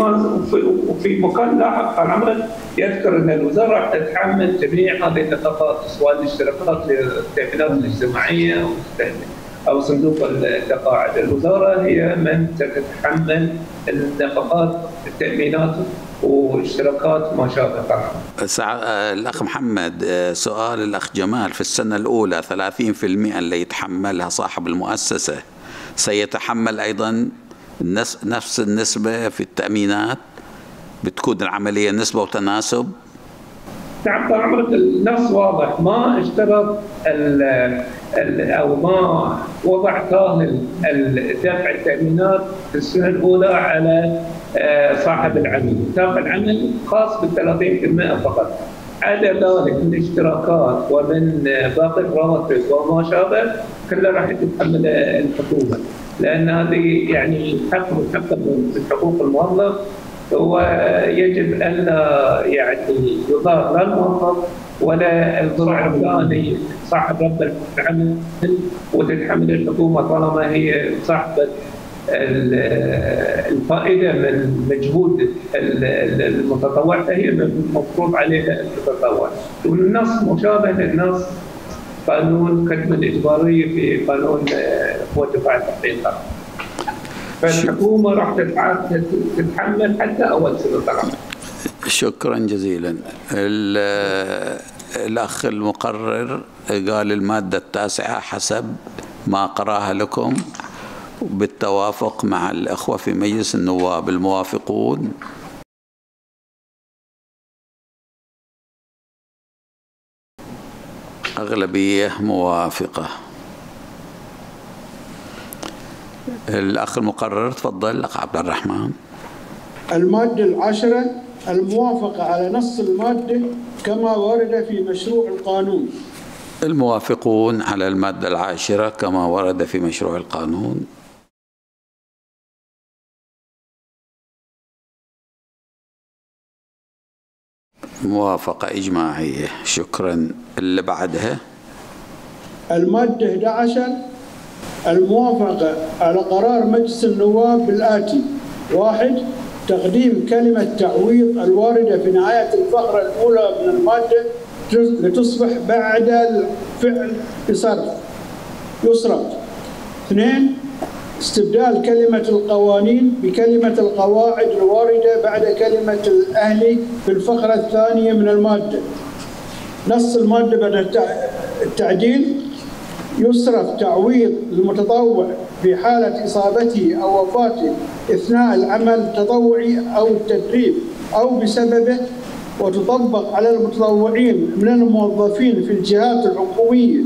وفي مكان لاحق طال عمرك يذكر إن الوزارة راح تتحمل جميع هذه النفقات سواء الاشتراكات للتامينات الاجتماعية أو صندوق التقاعد، الوزارة هي من تتحمل النفقات التأمينات واشتراكات ما شابه طبعا. الأخ محمد سؤال الأخ جمال. في السنة الأولى 30% اللي يتحملها صاحب المؤسسة سيتحمل أيضا نفس النسبة في التأمينات؟ بتكون العملية نسبة وتناسب؟ نعم طال عمرك النص واضح. ما اشترط ال ال أو ما وضع كاهل دفع التأمينات في السنة الأولى على آه، صاحب العمل، صاحب العمل خاص بال 30% فقط. عدا ذلك من الاشتراكات ومن باقي الرواتب وما شابه كله راح تتحمل الحكومة. لأن هذه يعني حق من حق من حقوق الموظف ويجب ألا يعني يضار لا الموظف ولا الضرع الثاني صاحب رب العمل وتتحمل الحكومة طالما هي صاحبة الفائدة من مجهود المتطوع فهي المفروض عليها تتطوع والنص مشابه للنص قانون كتب الإجبارية في قانون قوة آه، دفاع التحقيقات فالحكومة راح تتحمل حتى أول سنة. طبعا شكرا جزيلا. الأخ المقرر قال المادة التاسعة حسب ما قرأها لكم. بالتوافق مع الأخوة في مجلس النواب الموافقون. أغلبية موافقة. الأخ المقرر تفضل الأخ عبد الرحمن. المادة العاشرة الموافقة على نص المادة كما ورد في مشروع القانون. الموافقون على المادة العاشرة كما ورد في مشروع القانون. موافقة إجماعية. شكرا. اللي بعدها؟ المادة 11 الموافقة على قرار مجلس النواب بالآتي. واحد تقديم كلمة تعويض الواردة في نهاية الفقرة الأولى من المادة لتصبح بعد الفعل بصرف. يصرف. اثنين استبدال كلمة القوانين بكلمة القواعد الواردة بعد كلمة الأهلي في الفقرة الثانية من المادة. نص المادة بعد التعديل يصرف تعويض المتطوع في حالة إصابته أو وفاته أثناء العمل التطوعي أو التدريب أو بسببه وتطبق على المتطوعين من الموظفين في الجهات الحكومية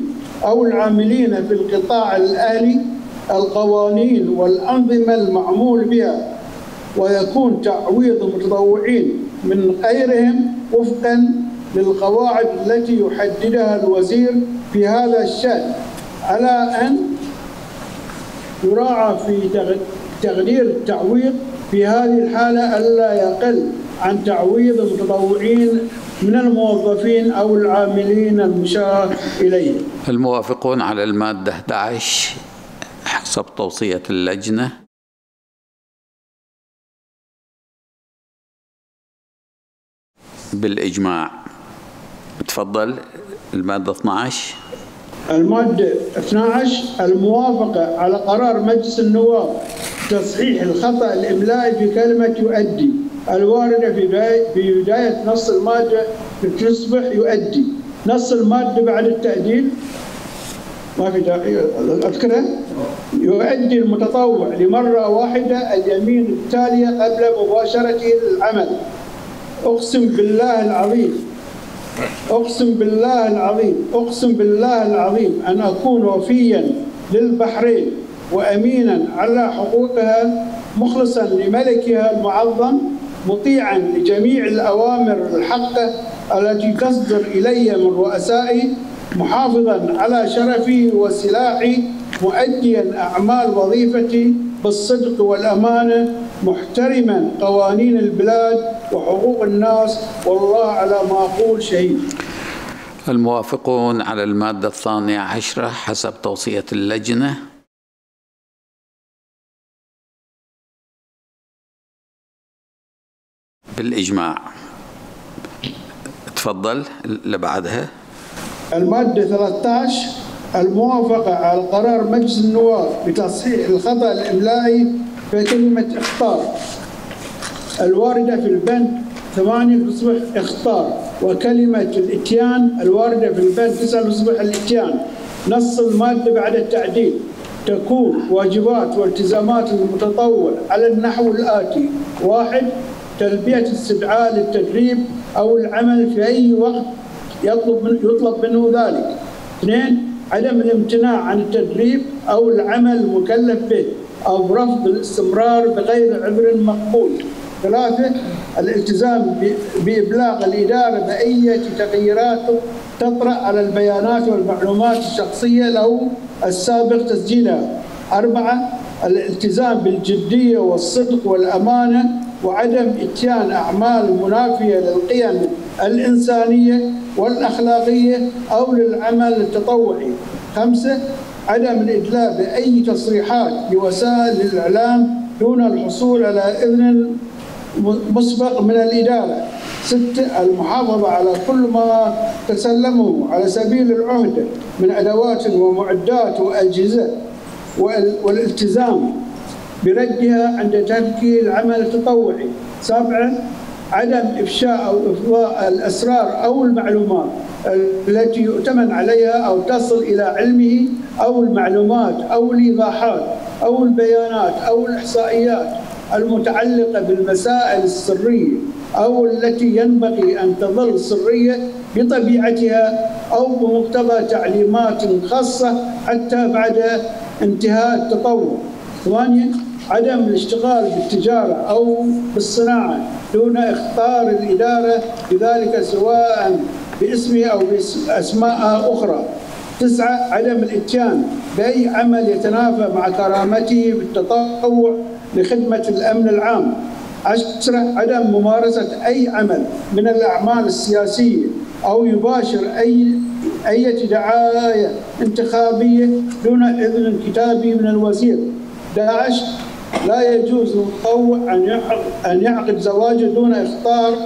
أو العاملين في القطاع الأهلي القوانين والأنظمة المعمول بها ويكون تعويض المتطوعين من غيرهم وفقا للقواعد التي يحددها الوزير في هذا الشأن على أن يراعى في تقدير التعويض في هذه الحالة ألا يقل عن تعويض المتطوعين من الموظفين أو العاملين المشار إليه. الموافقون على المادة 11 حسب توصية اللجنة. بالإجماع. تفضل. المادة 12 المادة 12 الموافقة على قرار مجلس النواب تصحيح الخطأ الإملائي في كلمة يؤدي. الواردة في في بداية نص المادة تصبح يؤدي. نص المادة بعد التأديل ما في داعي أذكرها؟ يؤدي المتطوع لمرة واحدة اليمين التالية قبل مباشرته للعمل أقسم بالله العظيم. أقسم بالله العظيم. أقسم بالله العظيم. أن أكون وفيا للبحرين وأمينا على حقوقها مخلصا لملكها المعظم مطيعا لجميع الأوامر الحقة التي تصدر إلي من رؤسائي محافظا على شرفي وسلاحي مؤديا أعمال وظيفتي بالصدق والأمانة محترما قوانين البلاد وحقوق الناس والله على ما أقول شهيد. الموافقون على المادة الثانية عشرة حسب توصية اللجنة. بالإجماع. تفضل اللي بعدها المادة 13 الموافقة على قرار مجلس النواب بتصحيح الخطأ الإملائي في كلمة اختار الواردة في البند 8 تصبح اختار وكلمة الإتيان الواردة في البند 9 تصبح الإتيان. نص المادة بعد التعديل. تكون واجبات والتزامات المتطوع على النحو الآتي. واحد تلبية استدعاء للتدريب أو العمل في أي وقت يطلب من يطلب منه ذلك. اثنين عدم الامتناع عن التدريب أو العمل المكلف به أو رفض الاستمرار بغير عذر مقبول. ثلاثة الالتزام بإبلاغ الإدارة بأية تغييرات تطرأ على البيانات والمعلومات الشخصية له السابق تسجيلها. أربعة الالتزام بالجدية والصدق والأمانة وعدم إتيان أعمال منافية للقيم الإنسانية والأخلاقية أو للعمل التطوعي. خمسة عدم الإدلاء بأي تصريحات لوسائل الإعلام دون الحصول على إذن مسبق من الإدارة. ستة المحافظة على كل ما تسلمه على سبيل العهدة من أدوات ومعدات وأجهزة والالتزام بردها عند ترك العمل التطوعي. سابعا عدم إفشاء أو إفضاء الأسرار أو المعلومات التي يؤتمن عليها أو تصل إلى علمه أو المعلومات أو الإيضاحات أو البيانات أو الإحصائيات المتعلقة بالمسائل السرية أو التي ينبغي أن تظل سرية بطبيعتها أو بمقتضى تعليمات خاصة حتى بعد انتهاء التطور. ثمانية عدم الاشتغال بالتجارة أو بالصناعة دون اختار الإدارة بذلك سواء باسمه أو بأسماء أخرى. تسعة عدم الإتيان بأي عمل يتنافى مع كرامته بالتطوع لخدمة الأمن العام. عشرة عدم ممارسة أي عمل من الأعمال السياسية أو يباشر أي أي دعاية انتخابية دون إذن كتابي من الوزير. 11 لا يجوز للمتطوع أن أن يعقد زواجه دون إخطار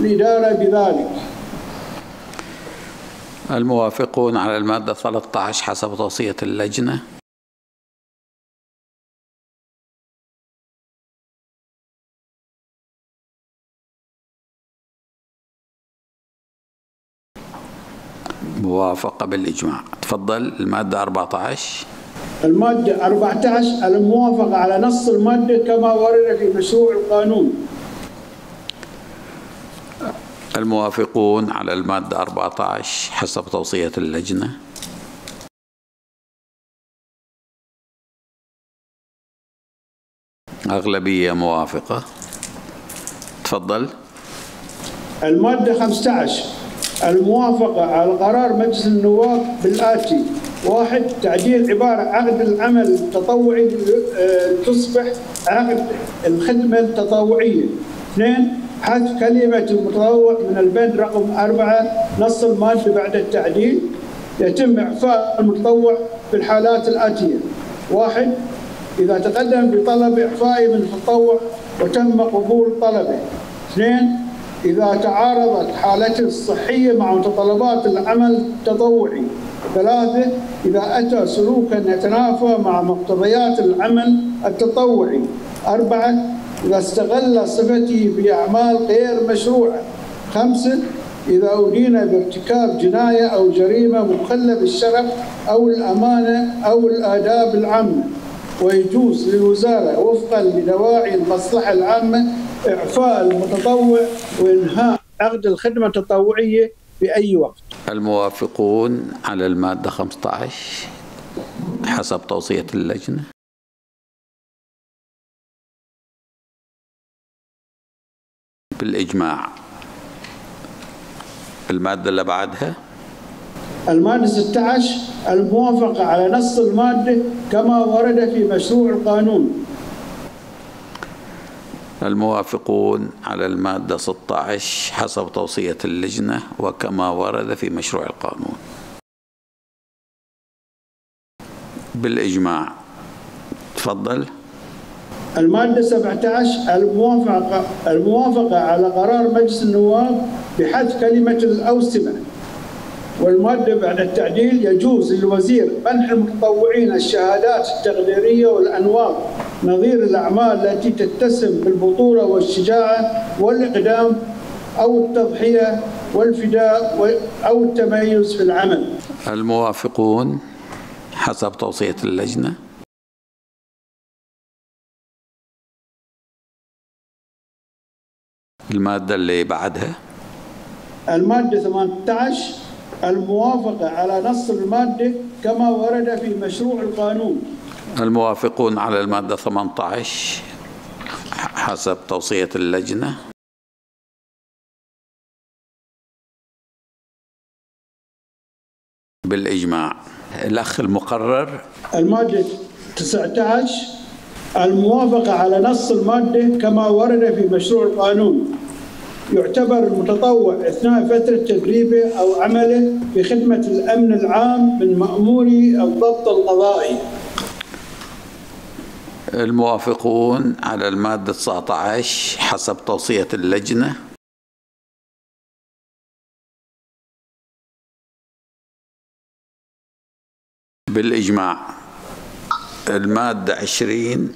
الإدارة بذلك. الموافقون على المادة 13 حسب توصية اللجنة. موافقة بالإجماع. تفضل المادة 14 المادة 14 الموافقة على نص المادة كما ورد في مشروع القانون. الموافقون على المادة 14 حسب توصية اللجنة. أغلبية موافقة. تفضل. المادة 15 الموافقة على قرار مجلس النواب بالآتي. واحد تعديل عبارة عقد العمل التطوعي آه، تصبح عقد الخدمة التطوعية. اثنين حذف كلمة المتطوع من البند رقم أربعة نص المادة بعد التعديل. يتم إعفاء المتطوع في الحالات الآتية. واحد إذا تقدم بطلب إعفائه من التطوع وتم قبول طلبه. اثنين إذا تعارضت حالته الصحية مع متطلبات العمل التطوعي. ثلاثة إذا أتى سلوكا يتنافى مع مقتضيات العمل التطوعي. أربعة إذا استغل صفته في أعمال غير مشروعة. خمسة إذا أدين بارتكاب جناية أو جريمة مخلة بالشرف أو الأمانة أو الآداب العامة. ويجوز للوزارة وفقا لدواعي المصلحة العامة إعفاء المتطوع وإنهاء عقد الخدمة التطوعية بأي وقت. الموافقون على المادة 15 حسب توصية اللجنة. بالإجماع. المادة اللي بعدها؟ المادة 16 الموافقة على نص المادة كما ورد في مشروع القانون. الموافقون على المادة 16 حسب توصية اللجنة وكما ورد في مشروع القانون. بالإجماع. تفضل. المادة 17 الموافقة الموافقة على قرار مجلس النواب بحذف كلمة الأوسمة. والمادة بعد التعديل يجوز للوزير منح المتطوعين الشهادات التقديرية والأنواط نظير الأعمال التي تتسم بالبطولة والشجاعة والإقدام أو التضحية والفداء أو التميز في العمل. الموافقون حسب توصية اللجنة. المادة اللي بعدها. المادة 18 الموافقة على نص المادة كما ورد في مشروع القانون. الموافقون على المادة 18 حسب توصية اللجنة. بالإجماع. الأخ المقرر. المادة 19 الموافقة على نص المادة كما ورد في مشروع القانون. يعتبر المتطوع اثناء فترة تدريبه أو عمله في خدمة الأمن العام من مأموري الضبط القضائي. الموافقون على المادة 19 حسب توصية اللجنة. بالإجماع. المادة 20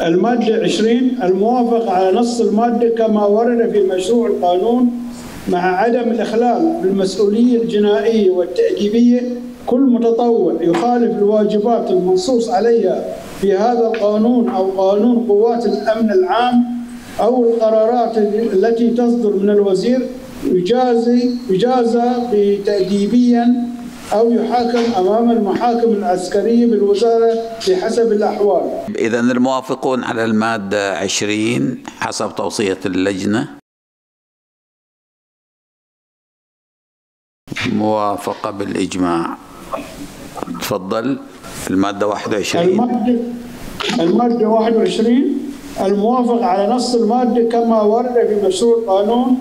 المادة 20 الموافقة على نص المادة كما ورد في مشروع القانون مع عدم الإخلال بالمسؤولية الجنائية والتأديبية. كل متطوع يخالف الواجبات المنصوص عليها في هذا القانون أو قانون قوات الأمن العام أو القرارات التي تصدر من الوزير يجازي يجازى تأديبيا أو يحاكم أمام المحاكم العسكرية بالوزارة بحسب الأحوال. إذا الموافقون على المادة 20 حسب توصية اللجنة. موافقة بالإجماع. تفضل. المادة 21 المادة المادة 21 الموافق على نص المادة كما ورد في مشروع القانون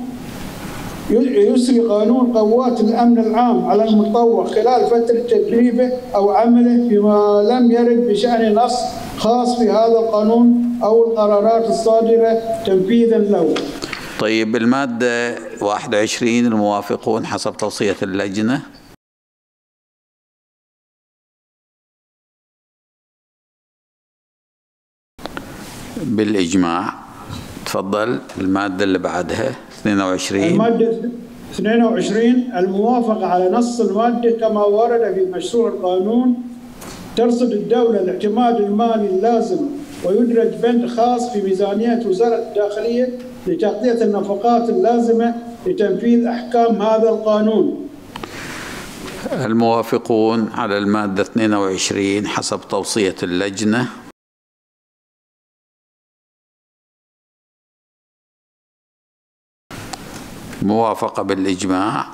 يسري قانون قوات الأمن العام على المتطوع خلال فترة تدريبه أو عمله فيما لم يرد بشأن نص خاص في هذا القانون أو القرارات الصادرة تنفيذا له. طيب المادة 21 الموافقون حسب توصية اللجنة. بالإجماع. تفضل المادة اللي بعدها 22 المادة 22 الموافقة على نص المادة كما ورد في مشروع القانون. ترصد الدولة الاعتماد المالي اللازم ويدرج بند خاص في ميزانية وزارة الداخلية لتغطية النفقات اللازمة لتنفيذ أحكام هذا القانون. الموافقون على المادة 22 حسب توصية اللجنة. موافقة بالإجماع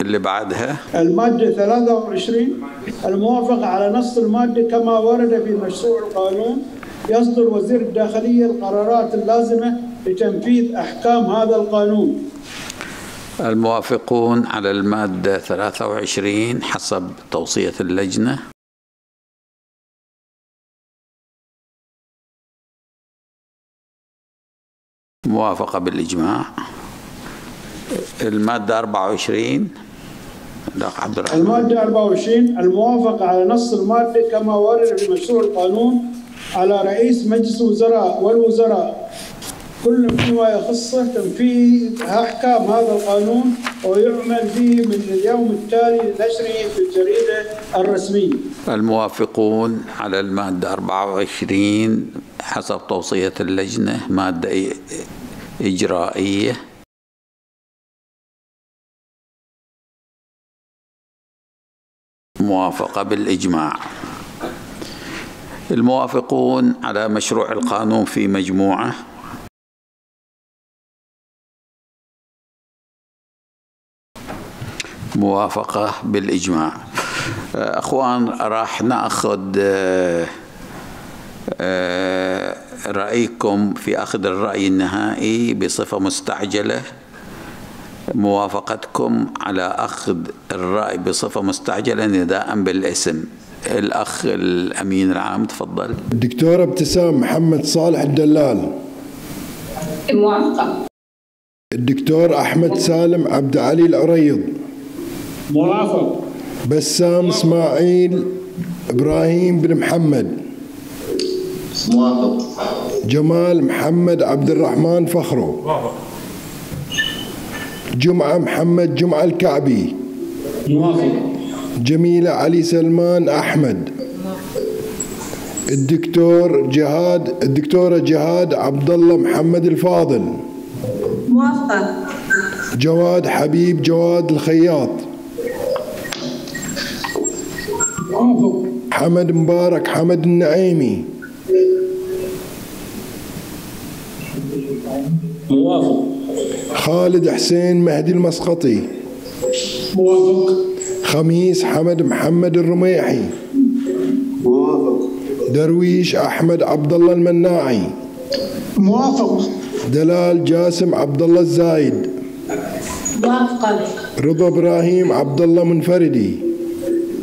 اللي بعدها. المادة 23 الموافقة على نص المادة كما ورد في مشروع القانون يصدر وزير الداخلية القرارات اللازمة لتنفيذ أحكام هذا القانون. الموافقون على المادة 23 حسب توصية اللجنة. موافقة بالإجماع. المادة 24 داق عبد الرحمن. المادة 24 الموافقة على نص المادة كما ورد في مشروع القانون على رئيس مجلس الوزراء والوزراء. كل فيما يخصه تنفيذ أحكام هذا القانون ويعمل به من اليوم التالي لنشره في الجريدة الرسمية. الموافقون على المادة 24 حسب توصية اللجنة مادة إجرائية. موافقة بالإجماع. الموافقون على مشروع القانون في مجموعة. موافقة بالإجماع. أخوان راح نأخذ آه، رأيكم في أخذ الرأي النهائي بصفة مستعجلة. موافقتكم على أخذ الرأي بصفة مستعجلة نداء بالاسم. الأخ الأمين العام تفضل. الدكتورة ابتسام محمد صالح الدلال. موافقة. الدكتور أحمد سالم عبد علي العريض. موافق بسام إسماعيل إبراهيم بن محمد. موافق جمال محمد عبد الرحمن فخرو. موافق جمعة محمد جمعة الكعبي. موافق جميلة علي سلمان أحمد. الدكتور جهاد الدكتورة جهاد عبد الله محمد الفاضل. موافقة. جواد حبيب جواد الخياط. موافق. حمد مبارك حمد النعيمي. موافق. خالد حسين مهدي المسقطي. موافق. خميس حمد محمد الرميحي. موافق. درويش أحمد عبد الله المناعي. موافق. دلال جاسم عبد الله الزايد. موافقة رضا إبراهيم عبد الله منفردي.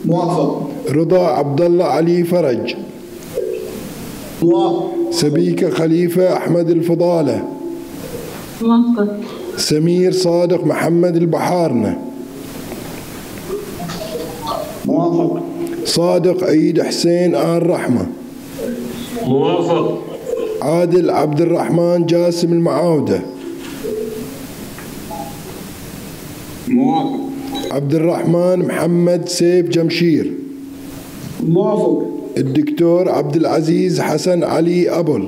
موافق. رضا عبد الله علي فرج. موافق. سبيكة خليفة أحمد الفضالة. موافقة سمير صادق محمد البحارنة. موافق. صادق عيد حسين آل رحمة. موافق. عادل عبد الرحمن جاسم المعاودة. موافق. عبد الرحمن محمد سيف جمشير. موافق. الدكتور عبد العزيز حسن علي أبل.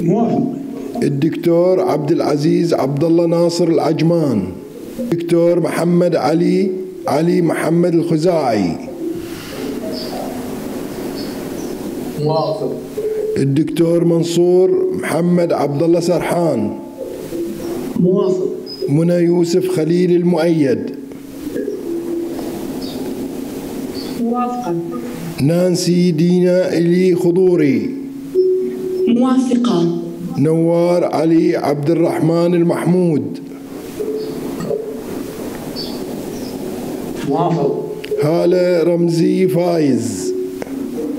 موافق. الدكتور عبد العزيز عبد الله ناصر العجمان الدكتور محمد علي علي محمد الخزاعي. موافق الدكتور منصور محمد عبد الله سرحان. موافق منى يوسف خليل المؤيد. موافقة نانسي دينا إلي خضوري. موافقة نوار علي عبد الرحمن المحمود. موافق. هالة رمزي فايز.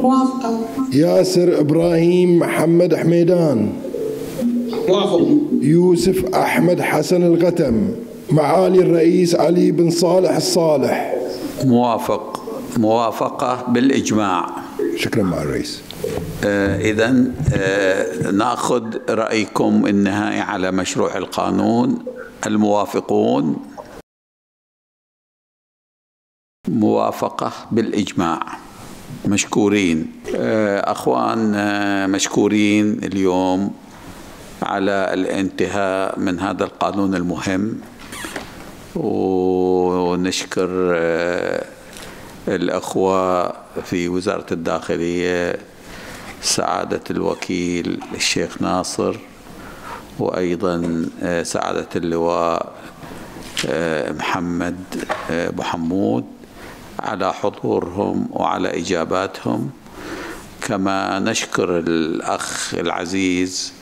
موافقة ياسر إبراهيم محمد حميدان. موافق. يوسف أحمد حسن الغتم. معالي الرئيس علي بن صالح الصالح. موافق. موافقة بالإجماع. شكرا مع الرئيس. إذا نأخذ رأيكم النهائي على مشروع القانون. الموافقون؟ موافقة بالإجماع. مشكورين. آه، أخوان آه، مشكورين اليوم على الانتهاء من هذا القانون المهم. ونشكر آه، الأخوة في وزارة الداخلية سعادة الوكيل الشيخ ناصر وأيضا سعادة اللواء محمد أبو حمود على حضورهم وعلى إجاباتهم. كما نشكر الأخ العزيز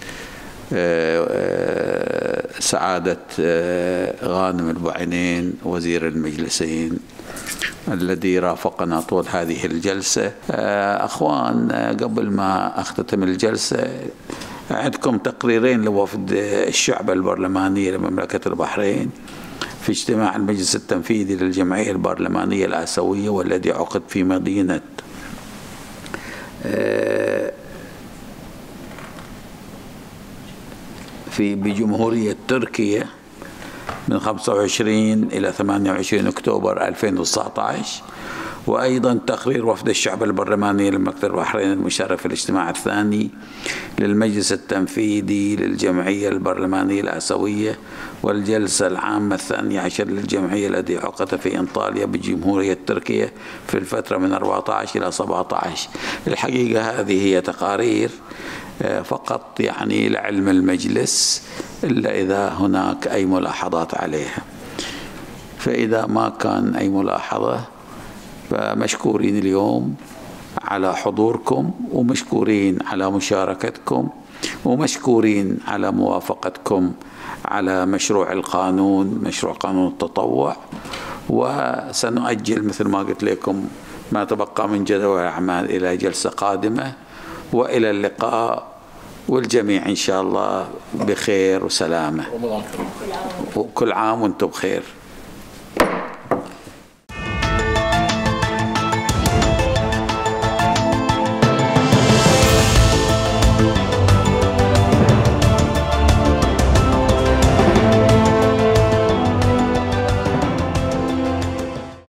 سعادة غانم البعينين وزير المجلسين الذي رافقنا طول هذه الجلسة. أخوان قبل ما أختتم الجلسة عندكم تقريرين لوفد الشعب البرلمانية لمملكة البحرين في اجتماع المجلس التنفيذي للجمعية البرلمانية الآسيوية والذي عقد في مدينة. في بجمهورية تركيا. من 25 إلى 28 أكتوبر 2019 وأيضا تقرير وفد الشعب البرلماني لمكتب البحرين المشرف في الاجتماع الثاني للمجلس التنفيذي للجمعية البرلمانية الآسيوية والجلسة العامة الثانية عشر للجمعية التي عقدت في إنطاليا بجمهورية تركيا في الفترة من 14 إلى 17 الحقيقة هذه هي تقارير فقط يعني لعلم المجلس إلا إذا هناك أي ملاحظات عليها. فإذا ما كان أي ملاحظة فمشكورين اليوم على حضوركم ومشكورين على مشاركتكم ومشكورين على موافقتكم على مشروع القانون مشروع قانون التطوع. وسنؤجل مثل ما قلت لكم ما تبقى من جدول الأعمال إلى جلسة قادمة. وإلى اللقاء. والجميع إن شاء الله بخير وسلامة. وكل عام وأنتم بخير.